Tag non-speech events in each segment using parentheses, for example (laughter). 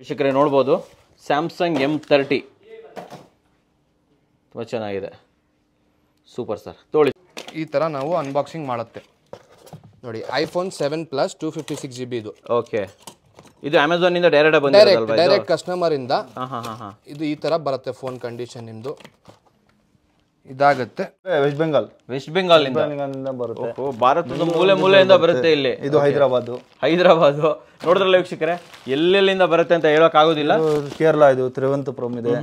ವೀಕ್ಷಕರೇ ನೋಡ್ಬೋದು. Samsung M thirty ತುಂಬ ಚೆನ್ನಾಗಿದೆ. ಸೂಪರ್ ಸರ್ ತೋಳಿ. ಈ ಥರ ನಾವು ಅನ್ಬಾಕ್ಸಿಂಗ್ ಮಾಡುತ್ತೆ. ನೋಡಿ iPhone seven plus two fifty six G B ಇದು. ಓಕೆ ಇದು ಅಮೆಝಾನಿಂದ ಡೈರೆಕ್ಟ್ ಡೈರೆಕ್ಟ್ ಬಂದಿರೋದಲ್ವಾ ಡೈರೆಕ್ಟ್ ಕಸ್ಟಮರಿಂದ ಇಂದ ಹಾ ಹಾ ಹಾ ಇದು ಈ ಥರ ಬರುತ್ತೆ ಫೋನ್ ಕಂಡೀಷನ್ ನಿಮ್ಮದು ಇದಾಗುತ್ತೆ. ವೆಸ್ಟ್ ಬೆಂಗಾಲ್ ವೆಸ್ಟ್ ಬೆಂಗಾಲಿಂದ ಬರುತ್ತೆ. ಭಾರತದ ಮೂಲೆ ಮೂಲೆಯಿಂದ ಬರುತ್ತೆ. ಇಲ್ಲಿ. ಇದು ಹೈದರಾಬಾದ್. ಹೈದರಾಬಾದ್. ನೋಡಿದ್ರಲ್ಲ ವೀಕ್ಷಕರೇ ಎಲ್ಲೆಲ್ಲಿಂದ ಬರುತ್ತೆ ಅಂತ ಹೇಳಕ್ ಆಗೋದಿಲ್ಲ ಕೇರಳ ಇದು ತಿರುವಂತಪುರಂ ಇದೆ.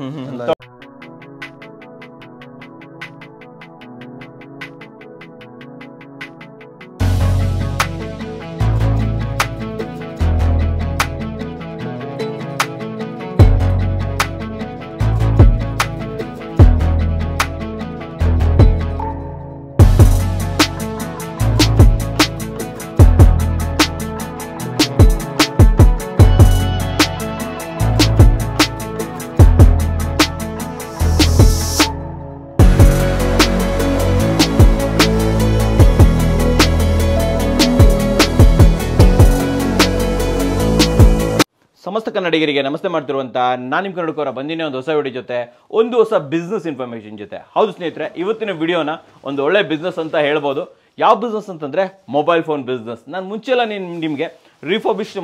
ಕನ್ನಡಿಗರಿಗೆ ನಮಸ್ತೆ ಮಾಡ್ತಿರುವಂತ ನಾನು ನಿಮ್ಮ ಕನ್ನಡಕ್ಕೋರ ಬಂದಿನೇ ಒಂದು ಹೊಸ ವಿಡಿಯೋ ಜೊತೆ, ಒಂದು ಹೊಸ ಬಿಸ್ನೆಸ್ ಇನ್ಫಾರ್ಮೇಷನ್ ಜೊತೆ. ಹೌದು ಸ್ನೇಹಿತರೆ, ಇವತ್ತಿನ ವಿಡಿಯೋನ ಒಂದು ಒಳ್ಳೆ ಬಿಸ್ನೆಸ್ ಅಂತ ಹೇಳ್ಬೋದು. ಯಾವ ಬಿಸ್ನೆಸ್ ಅಂತಂದ್ರೆ ಮೊಬೈಲ್ ಫೋನ್ ಬಿಸ್ನೆಸ್ ನಾನು ಮುಂಚೆಲ್ಲ ನಿಮ್ಮ ನಿಮಗೆ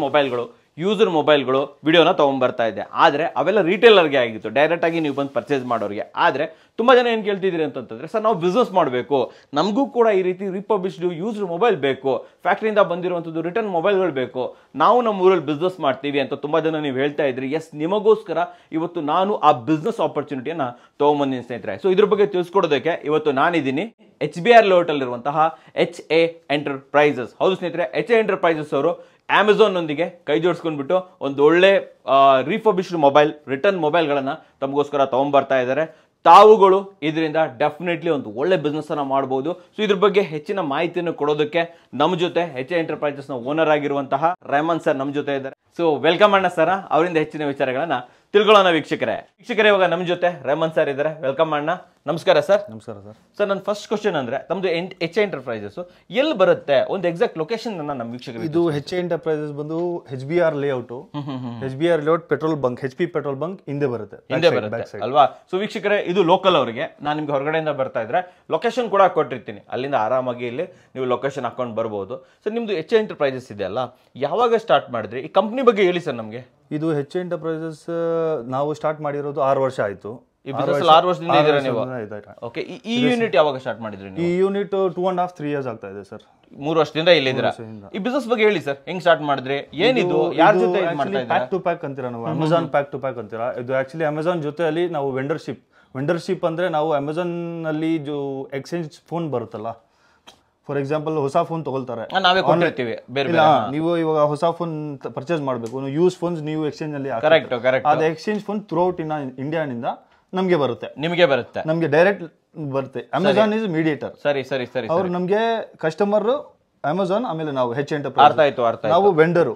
ಮೊಬೈಲ್ಗಳು ಯೂಸರ್ ಮೊಬೈಲ್ಗಳು ವಿಡಿಯೋನ ತೊಗೊಂಬರ್ತಾ ಇದೆ. ಆದರೆ ಅವೆಲ್ಲ ರಿಟೇಲರ್ಗೆ ಆಗಿತ್ತು. ಡೈರೆಕ್ಟಾಗಿ ನೀವು ಬಂದು ಪರ್ಚೇಸ್ ಮಾಡೋರಿಗೆ. ಆದರೆ ತುಂಬ ಜನ ಏನು ಕೇಳ್ತಿದ್ದೀರಿ ಅಂತಂತಂದರೆ, ಸರ್, ನಾವು ಬಿಸ್ನೆಸ್ ಮಾಡಬೇಕು. ನಮಗೂ ಕೂಡ ಈ ರೀತಿ ರಿಪಬ್ಲಿಷ್ಡ್ ಯೂಸ್ಡ್ ಮೊಬೈಲ್ ಬೇಕು. ಫ್ಯಾಕ್ಟ್ರಿಯಿಂದ ಬಂದಿರುವಂಥದ್ದು ರಿಟರ್ನ್ ಮೊಬೈಲ್ಗಳು ಬೇಕು. ನಾವು ನಮ್ಮ ಊರಲ್ಲಿ ಬಿಸ್ನೆಸ್ ಮಾಡ್ತೀವಿ ಅಂತ ತುಂಬ ಜನ ನೀವು ಹೇಳ್ತಾ ಇದ್ರಿ. ಎಸ್ ನಿಮಗೋಸ್ಕರ ಇವತ್ತು ನಾನು ಆ ಬಿಸ್ನೆಸ್ ಆಪರ್ಚುನಿಟಿಯನ್ನು ತೊಗೊಂಬಂದಿನಿ ಸ್ನೇಹಿತರೆ. ಸೊ ಇದ್ರ ಬಗ್ಗೆ ತಿಳಿಸ್ಕೊಡೋದಕ್ಕೆ ಇವತ್ತು ನಾನಿದ್ದೀನಿ ಎಚ್ ಬಿ ಆರ್ ಲೇಔಟಲ್ಲಿರುವಂತಹ ಎಚ್ ಎ ಎಂಟರ್ಪ್ರೈಸಸ್ ಹೌದು ಸ್ನೇಹಿತರೆ ಎಚ್ ಎ ಎಂಟರ್ಪ್ರೈಸಸ್ ಅವರು ಅಮೆಝಾನ್ನೊಂದಿಗೆ ಕೈ ಜೋಡಿಸ್ಕೊಂಡ್ಬಿಟ್ಟು ಒಂದು ಒಳ್ಳೆ ರಿಫರ್ಬಿಶ್ಡ್ ಮೊಬೈಲ್ ರಿಟರ್ನ್ ಮೊಬೈಲ್ಗಳನ್ನು ತಮಗೋಸ್ಕರ ತೊಗೊಂಬರ್ತಾ ಇದ್ದಾರೆ. ತಾವುಗಳು ಇದರಿಂದ ಡೆಫಿನೆಟ್ಲಿ ಒಂದು ಒಳ್ಳೆ ಬಿಸ್ನೆಸ್ಸನ್ನು ಮಾಡ್ಬೋದು. ಸೊ ಇದ್ರ ಬಗ್ಗೆ ಹೆಚ್ಚಿನ ಮಾಹಿತಿಯನ್ನು ಕೊಡೋದಕ್ಕೆ ನಮ್ಮ ಜೊತೆ ಎಚ್ ಎಂಟರ್ಪ್ರೈಸಸ್ನ ಓನರ್ ಆಗಿರುವಂತಹ ರೆಹಮಾನ್ ಸರ್ ನಮ್ಮ ಜೊತೆ ಇದ್ದಾರೆ. ಸೊ ವೆಲ್ಕಮ್ ಅಣ್ಣ ಸರ್. ಅವರಿಂದ ಹೆಚ್ಚಿನ ವಿಚಾರಗಳನ್ನು ತಿಳ್ಕೊಳ್ಳೋಣ ವೀಕ್ಷಕರೇ. ವೀಕ್ಷಕರೇ, ಇವಾಗ ನಮ್ಮ ಜೊತೆ ರೆಹಮಾನ್ ಸರ್ ಇದ್ದಾರೆ. ವೆಲ್ಕಮ್ ಅಣ್ಣ. ನಮಸ್ಕಾರ ಸರ್. ನಮಸ್ಕಾರ ಸರ್. ಸರ್ ನನ್ನ ಫಸ್ಟ್ ಕ್ವಶನ್ ಅಂದ್ರೆ ಹೆಚ್ ಎಚ್ ಎಂಟರ್ಪ್ರೈಸಸ್ ಎಲ್ಲಿ ಬರುತ್ತೆ? ಒಂದು ಎಕ್ಸಾಕ್ಟ್ ಲೊಕೇಶನ್ ನಮ್ಮ ವೀಕ್ಷಕರು ಇದು ಹೆಚ್ ಎಂಟರ್ಪ್ರೈಸಸ್ ಬಂದು H B R layout H B R layout petrol bunk H P petrol bunk ಹಿಂದೆ ಬರುತ್ತೆ. ಹಿಂದೆ ಬರುತ್ತೆ. ಅಲ್ವಾ? ಸೊ ವೀಕ್ಷಕರೇ ಇದು ಲೋಕಲ್ ಅವರಿಗೆ. ನಾನು ನಿಮ್ಗೆ ಹೊರಗಡೆಯಿಂದ ಬರ್ತಾ ಇದ್ರೆ ಲೊಕೇಶನ್ ಕೂಡ ಕೊಟ್ಟಿರ್ತೀನಿ. ಅಲ್ಲಿಂದ ಆರಾಮಾಗಿ ಇಲ್ಲಿ ನೀವು ಲೊಕೇಶನ್ ಹಾಕೊಂಡು ಬರ್ಬೋದು. ಸರ್ ನಿಮ್ದು ಎಚ್ ಎಂಟರ್ಪ್ರೈಸಸ್ ಇದೆ ಅಲ್ಲ? ಯಾವಾಗ ಸ್ಟಾರ್ಟ್ ಮಾಡಿದ್ರಿ? ಈ ಕಂಪ್ನಿ ಬಗ್ಗೆ ಹೇಳಿ ಸರ್ ನಮಗೆ. ಇದು ಹೆಚ್ ಎಂಟರ್ಪ್ರೈಸಸ್ ನಾವು ಸ್ಟಾರ್ಟ್ ಮಾಡಿರೋದು ಆರು ವರ್ಷ ಆಯ್ತು. ಈ ಆರು ವರ್ಷದಿಂದ ಇದ್ದೀರಾ ನೀವು? ಓಕೆ ಈ ಯೂನಿಟ್ ಯಾವಾಗ ಸ್ಟಾರ್ಟ್ ಮಾಡಿದ್ರಿ ನೀವು? ಈ unit two and half three years ಆಗ್ತಾ ಇದೆ ಸರ್ ಮೂರು ವರ್ಷದಿಂದ ಇಲ್ಲಿದ್ದೀರಾ? ಈ ಬಿಸ್ನೆಸ್ ಬಗ್ಗೆ ಹೇಳಿ ಸರ್ ಹೆಂಗ್ ಸ್ಟಾರ್ಟ್ ಮಾಡಿದ್ರಿ? ಏನಿದು? ಯಾರ ಜೊತೆ ಪ್ಯಾಕ್ ಟು ಪ್ಯಾಕ್ ಅಂತೀರಾ ನಾವು? ಅಮೆಝಾನ್ ಪ್ಯಾಕ್ ಟು ಪ್ಯಾಕ್ ಅಂತೀರಾ? ಇದು ಆಕ್ಚುಲಿ ಅಮೆಝಾನ್ ಜೊತೆಯಲ್ಲಿ ನಾವು ವೆಂಡರ್ಶಿಪ್ ವೆಂಡರ್ಶಿಪ್ ಅಂದ್ರೆ ನಾವು ಅಮೆಝಾನ್ ಅಲ್ಲಿ ಜೋ ಎಕ್ಸ್ಚೇಂಜ್ ಫೋನ್ ಬರುತ್ತಲ್ಲ? ಫಾರ್ ಎಕ್ಸಾಂಪಲ್ ಹೊಸ ಫೋನ್ ತಗೊಳ್ತಾರೆ. ನಾವೇ ಕೊಂಡಿರ್ತೀವಿ ಬೇರೆ ನೀವು ಇವಾಗ ಹೊಸ ಫೋನ್ ಪರ್ಚೇಸ್ ಮಾಡಬೇಕು. ಯೂಸ್ ಫೋನ್ಸ್ ನೀವು ಎಕ್ಸ್ಚೇಂಜ್ ಅಲ್ಲಿ. ಕರೆಕ್ಟ್ ಕರೆಕ್ಟ್ ಅದು ಎಕ್ಸ್ಚೇಂಜ್ ಫೋನ್ ಥ್ರೂಔಟ್ ಇನ್ ಇಂಡಿಯಾನಿಂದ ನಮಗೆ ಬರುತ್ತೆ. ನಿಮಗೆ ಬರುತ್ತೆ. ನಮಗೆ ಡೈರೆಕ್ಟ್ ಬರುತ್ತೆ. ಅಮೆಝಾನ್ ಇಸ್ ಮೀಡಿಯೇಟರ್ ಸರಿ ಸರಿ ಸರಿ ಅವ್ರು ನಮಗೆ ಕಸ್ಟಮರ್ ಅಮೆಝಾನ್ ಆಮೇಲೆ ನಾವು ಹೆಚ್ ಎಂಟರ್ಪ್ರೈಸ್ ಅರ್ಥ ಆಯ್ತು ಅರ್ಥ ನಾವು ವೆಂಡರು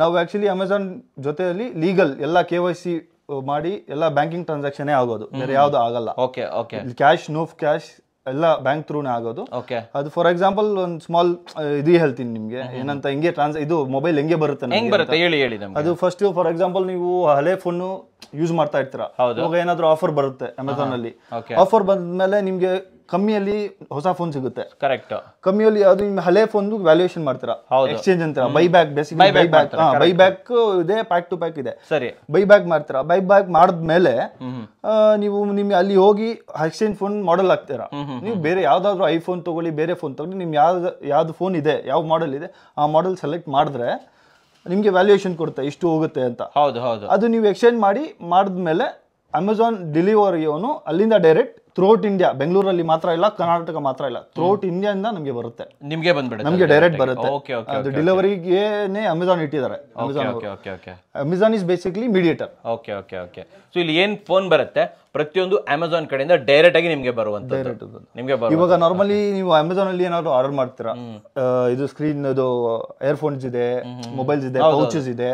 ನಾವು ಆಕ್ಚುಲಿ ಅಮೆಝಾನ್ ಜೊತೆಯಲ್ಲಿ ಲೀಗಲ್ ಎಲ್ಲ ಕೆ ವೈ ಸಿ ಮಾಡಿ ಎಲ್ಲ ಬ್ಯಾಂಕಿಂಗ್ ಟ್ರಾನ್ಸಾಕ್ಷನ್ ಆಗೋದು. ಬೇರೆ ಯಾವ್ದು ಆಗಲ್ಲ. Okay okay. Cash no cash ಎಲ್ಲ ಬ್ಯಾಂಕ್ ಥ್ರೂನೇ ಆಗೋದು. ಓಕೆ. ಅದು ಫಾರ್ ಎಕ್ಸಾಂಪಲ್ ಒಂದು ಸ್ಮಾಲ್ ಇದು ಹೇಳ್ತೀನಿ ನಿಮಗೆ. ಏನಂತ ಹಿಂಗೆ ಟ್ರಾನ್ಸ್ ಇದು ಮೊಬೈಲ್ ಹೆಂಗೆ ಬರುತ್ತೆ ಹೆಂಗ್ ಬರುತ್ತೆ? ಹೇಳಿ ಹೇಳಿ ನಮ್ಗೆ. ಅದು ಫಸ್ಟ್ ಫಾರ್ ಎಕ್ಸಾಂಪಲ್ ನೀವು ಹಳೆ ಫೋನ್ ಯೂಸ್ ಮಾಡ್ತಾ ಇರ್ತೀರಾ. ಅವಾಗ ಏನಾದ್ರೂ ಆಫರ್ ಬರುತ್ತೆ ಅಮೆಝಾನ್ ಅಲ್ಲಿ. ಆಫರ್ ಬಂದ್ಮೇಲೆ ನಿಮ್ಗೆ ಕಮ್ಮಿಯಲ್ಲಿ ಹೊಸ ಫೋನ್ ಸಿಗುತ್ತೆ. ಕರೆಕ್ಟ್ ಕಮ್ಮಿಯಲ್ಲಿ ಅದು ನಿಮ್ಮ ಹಳೆ ಫೋನ್ ವ್ಯಾಲ್ಯೂಯೇಷನ್ ಮಾಡ್ತೀರಾ. ಎಕ್ಸ್ಚೇಂಜ್ ಅಂತ buy back basic buy back buy back ಇದೆ ಪ್ಯಾಕ್ ಟು ಪ್ಯಾಕ್ ಇದೆ. ಸರಿ. ಬೈ ಬ್ಯಾಕ್ ಮಾಡ್ತೀರಾ ಬೈ ಬ್ಯಾಕ್ ಮಾಡಿದ್ಮೇಲೆ ನೀವು ನಿಮ್ಗೆ ಅಲ್ಲಿ ಹೋಗಿ ಎಕ್ಸ್ಚೇಂಜ್ ಫೋನ್ ಮಾಡೆಲ್ ಹಾಕ್ತೀರಾ. ನೀವು ಬೇರೆ ಯಾವ್ದಾದ್ರು ಐಫೋನ್ ತಗೊಳ್ಳಿ ಬೇರೆ ಫೋನ್ ತಗೊಳ್ಳಿ ನಿಮ್ ಯಾವ್ದು ಯಾವ್ದು ಫೋನ್ ಇದೆ ಯಾವ ಮಾಡೆಲ್ ಇದೆ ಆ ಮಾಡೆಲ್ ಸೆಲೆಕ್ಟ್ ಮಾಡಿದ್ರೆ ನಿಮ್ಗೆ ವ್ಯಾಲ್ಯೂಯೇಷನ್ ಕೊಡುತ್ತೆ ಇಷ್ಟು ಹೋಗುತ್ತೆ ಅಂತ. ಹೌದು ಹೌದು. ಅದು ನೀವು ಎಕ್ಸ್ಚೇಂಜ್ ಮಾಡಿ ಮಾಡಿದ್ಮೇಲೆ ಅಮೆಝಾನ್ ಡೆಲಿವರಿಯವನು ಅಲ್ಲಿಂದ ಡೈರೆಕ್ಟ್ ಥ್ರೂಔಟ್ ಇಂಡಿಯಾ ಬೆಂಗಳೂರಲ್ಲಿ ಮಾತ್ರ ಇಲ್ಲ ಕರ್ನಾಟಕ ಮಾತ್ರ ಇಲ್ಲ. ಥ್ರೂಔಟ್ ಇಂಡಿಯಾದಿಂದ ನಮಗೆ ಬರುತ್ತೆ. ನಿಮಗೆ ಬಂದ್ಬಿಡುತ್ತೆ ನಮಗೆ ಡೈರೆಕ್ಟ್ ಬರುತ್ತೆ. ಓಕೆ ಓಕೆ ಅದು ಡೆಲಿವರಿಗೇನೆ ಅಮೆಝಾನ್ ಇಟ್ಟಿದ್ದಾರೆ. Amazon okay okay okay Amazon is basically mediator okay okay okay so ಇಲ್ಲಿ ಏನು ಫೋನ್ ಬರುತ್ತೆ? ಪ್ರತಿಯೊಂದು ಅಮೆಝಾನ್ ಕಡೆಯಿಂದ ಡೈರೆಕ್ಟ್ ಆಗಿ ನಿಮಗೆ ಬರುವಂತದ್ದು ನಿಮಗೆ ಇವಾಗ ನಾರ್ಮಲಿ ನೀವು ಅಮೆಝಾನ್ ಅಲ್ಲಿ ಏನಾದ್ರು ಆರ್ಡರ್ ಮಾಡ್ತೀರಾ? ಇದು ಸ್ಕ್ರೀನ್ ಇದು ಏರ್ಫೋನ್ಸ್ ಇದೆ ಮೊಬೈಲ್ಸ್ ಇದೆ ಪೌಚಸ್ ಇದೆ.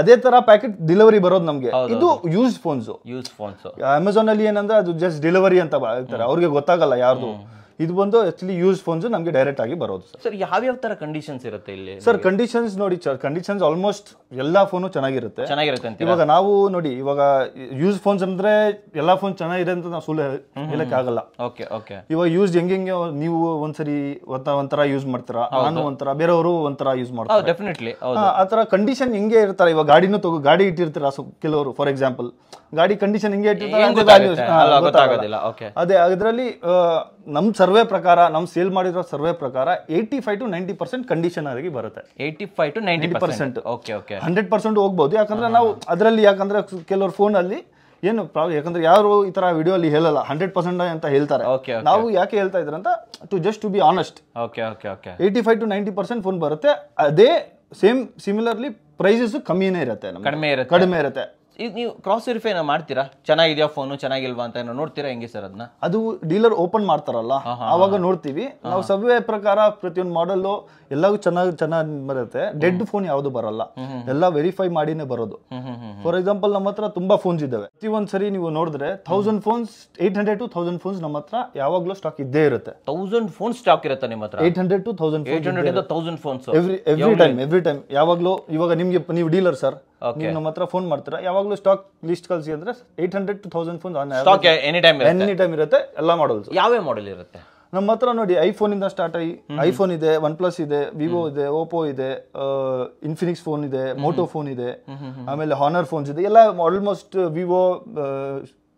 ಅದೇ ತರ ಪ್ಯಾಕೆಟ್ ಡೆಲಿವರಿ ಬರೋದು ನಮಗೆ. ಇದು use phones use phones Amazon ಅಲ್ಲಿ ಏನಂದ್ರೆ ಅದು ಜಸ್ಟ್ ಡೆಲಿವರಿ ಅಂತ ಹೇಳ್ತಾರೆ ಅವ್ರಿಗೆ ಗೊತ್ತಾಗಲ್ಲ ಯಾರ್ದು. ಇದು ಬಂದು ಆಕ್ಚುಲಿ ಯೂಸ್ ಫೋನ್ಸ್ ನಮಗೆ ಡೈರೆಕ್ಟ್ ಆಗಿ ಬರೋದು ಸರ್. ಸರ್ ಯಾವ ತರ ಕಂಡೀಷನ್ಸ್ ಇರುತ್ತೆ ಇಲ್ಲಿ ಸರ್ ಕಂಡೀಷನ್ಸ್ ನೋಡಿ ಕಂಡೀಷನ್ಸ್ ಆಲ್ಮೋಸ್ಟ್ ಎಲ್ಲಾ ಫೋನು ಚೆನ್ನಾಗಿರುತ್ತೆ. ಚೆನ್ನಾಗಿರುತ್ತೆ ಅಂತ ಇವಾಗ ನಾವು ನೋಡಿ ಇವಾಗ ಯೂಸ್ ಫೋನ್ಸ್ ಅಂದ್ರೆ ಎಲ್ಲಾ ಫೋನ್ ಚೆನ್ನಾಗಿದೆ ಅಂತ ನಾವು ಸುಳ್ಳು ಹೇಳಕ್ ಆಗಲ್ಲ ಓಕೆ ಓಕೆ ಇವಾಗ ಯೂಸ್ ಹೆಂಗೆ ನೀವು ಒಂದ್ಸರಿ ಒಂಥರ ಯೂಸ್ ಮಾಡ್ತೀರಾ? ನಾನು ಒಂಥರ ಬೇರೆಯವರು ಒಂಥರ ಯೂಸ್ ಮಾಡ್ತಾರೆ. ಡೆಫಿನೆಟ್ಲಿ ಆ, ತರ ಕಂಡೀಷನ್ ಹಿಂಗೆ ಇರ್ತಾರೆ. ಇವಾಗ ಗಾಡಿನೂ ತಗೋ ಗಾಡಿ ಇಟ್ಟಿರ್ತೀರಾ ಕೆಲವರು ಫಾರ್ ಎಕ್ಸಾಂಪಲ್ ಗಾಡಿ ಕಂಡೀಷನ್ ಹಿಂಗೆ ಇಟ್ಟಿರ್ತಾರೆ ಅದೇ ಅದರಲ್ಲಿ ನಮ್ ಸರ್ವೆ ಪ್ರಕಾರ ನಮ್ ಸೇಲ್ ಮಾಡಿರೋ ಸರ್ವೆ ಪ್ರಕಾರ eighty five to ninety percent condition ಆಗಿ ಬರುತ್ತೆ. Eighty five to ninety percent okay okay hundred percent ಹೋಗ್ಬೋದು. ಯಾಕಂದ್ರೆ ನಾವು ಅದರಲ್ಲಿ ಯಾಕಂದ್ರೆ ಕೆಲವರು ಫೋನ್ ಅಲ್ಲಿ ಏನು ಪ್ರಾಬ್ಲಮ್ ಯಾಕಂದ್ರೆ ಯಾರು ಈ ತರ ವಿಡಿಯೋ ಅಲ್ಲಿ ಹೇಳಲ್ಲ ಹಂಡ್ರೆಡ್ ಪರ್ಸೆಂಟ್ ಅಂತ ಹೇಳ್ತಾರೆ. ನಾವು ಯಾಕೆ ಹೇಳ್ತಾ ಇದ್ರ ಅಂತ to just to be honest okay okay okay eighty five to ninety percent phone ಬರುತ್ತೆ. ಅದೇ ಸೇಮ್ ಸಿಮಿಲರ್ಲಿ ಪ್ರೈಸಸ್ ಕಮ್ಮಿನೇ ಇರುತ್ತೆ ಕಡಿಮೆ ಇರುತ್ತೆ. ಕಡಿಮೆ ಇರುತ್ತೆ. ಈಗ ನೀವು ಕ್ರಾಸ್ ವೆರಿಫೈ ಮಾಡ್ತೀರಾ? ಚೆನ್ನಾಗಿದೆಯಾ ಫೋನು ಚೆನ್ನಾಗಿಲ್ವಾ ಅಂತ ಏನೋ ನೋಡ್ತೀರಾ ಹೆಂಗೆ ಸರ್ ಅದನ್ನ ಅದು ಡೀಲರ್ ಓಪನ್ ಮಾಡ್ತಾರಲ್ಲ ಆವಾಗ ನೋಡ್ತೀವಿ. ನಾವು ಸರ್ವೆ ಪ್ರಕಾರ ಪ್ರತಿಯೊಂದು ಮಾಡಲ್ಲು ಎಲ್ಲವೂ ಚೆನ್ನಾಗಿ ಚೆನ್ನಾಗಿ ಬರುತ್ತೆ. ಡೆಡ್ ಫೋನ್ ಯಾವುದು ಬರಲ್ಲ. ಎಲ್ಲ ವೆರಿಫೈ ಮಾಡಿನೇ ಬರೋದು. ಫಾರ್ ಎಕ್ಸಾಂಪಲ್ ನಮ್ಮ ಹತ್ರ ತುಂಬಾ ಫೋನ್ಸ್ ಇದಾವೆ. ಪ್ರತಿ ಒಂದ್ ಸರಿ ನೀವು ನೋಡಿದ್ರೆ thousand phones eight hundred to thousand phones ನಮ್ಮ ಹತ್ರ ಯಾವಾಗಲೂ ಸ್ಟಾಕ್ ಇದ್ದೇ ಇರುತ್ತೆ. ತೌಸಂಡ್ ಫೋನ್ ಸ್ಟಾಕ್ ಇರುತ್ತೆ ನಿಮ್ಮ ಹತ್ರ? Eight hundred to thousand eight hundred ಇಂದ thousand phones every every time every time ಯಾವಾಗಲೂ ಇವಾಗ ನಿಮ್ಗೆ ನೀವು ಡೀಲರ್ ಸರ್ ನೀವು ನಮ್ಮ ಹತ್ರ ಫೋನ್ ಮಾಡ್ತೀರಾ? ಯಾವಾಗಲೂ ಸ್ಟಾಕ್ ಲಿಸ್ಟ್ ಕಳಿಸಿ ಅಂದ್ರೆ eight hundred to thousand phone on stock any time any time ಇರುತ್ತೆ ಎಲ್ಲ ಮಾಡಲ್ಸ್ ಯಾವ್ಯಾವ ಮಾಡೆಲ್ ಇರುತ್ತೆ? ನಮ್ಮ ಹತ್ರ ನೋಡಿ ಐಫೋನ್ ಇಂದ ಸ್ಟಾರ್ಟ್ ಆಗಿ ಐಫೋನ್ ಇದೆ ಒನ್ ಪ್ಲಸ್ ಇದೆ ವಿವೋ ಇದೆ ಓಪೋ ಇದೆ ಇನ್ಫಿನಿಕ್ಸ್ ಫೋನ್ ಇದೆ ಮೋಟೋ ಫೋನ್ ಇದೆ ಆಮೇಲೆ ಹಾನರ್ ಫೋನ್ಸ್ ಇದೆ ಎಲ್ಲ almost Vivo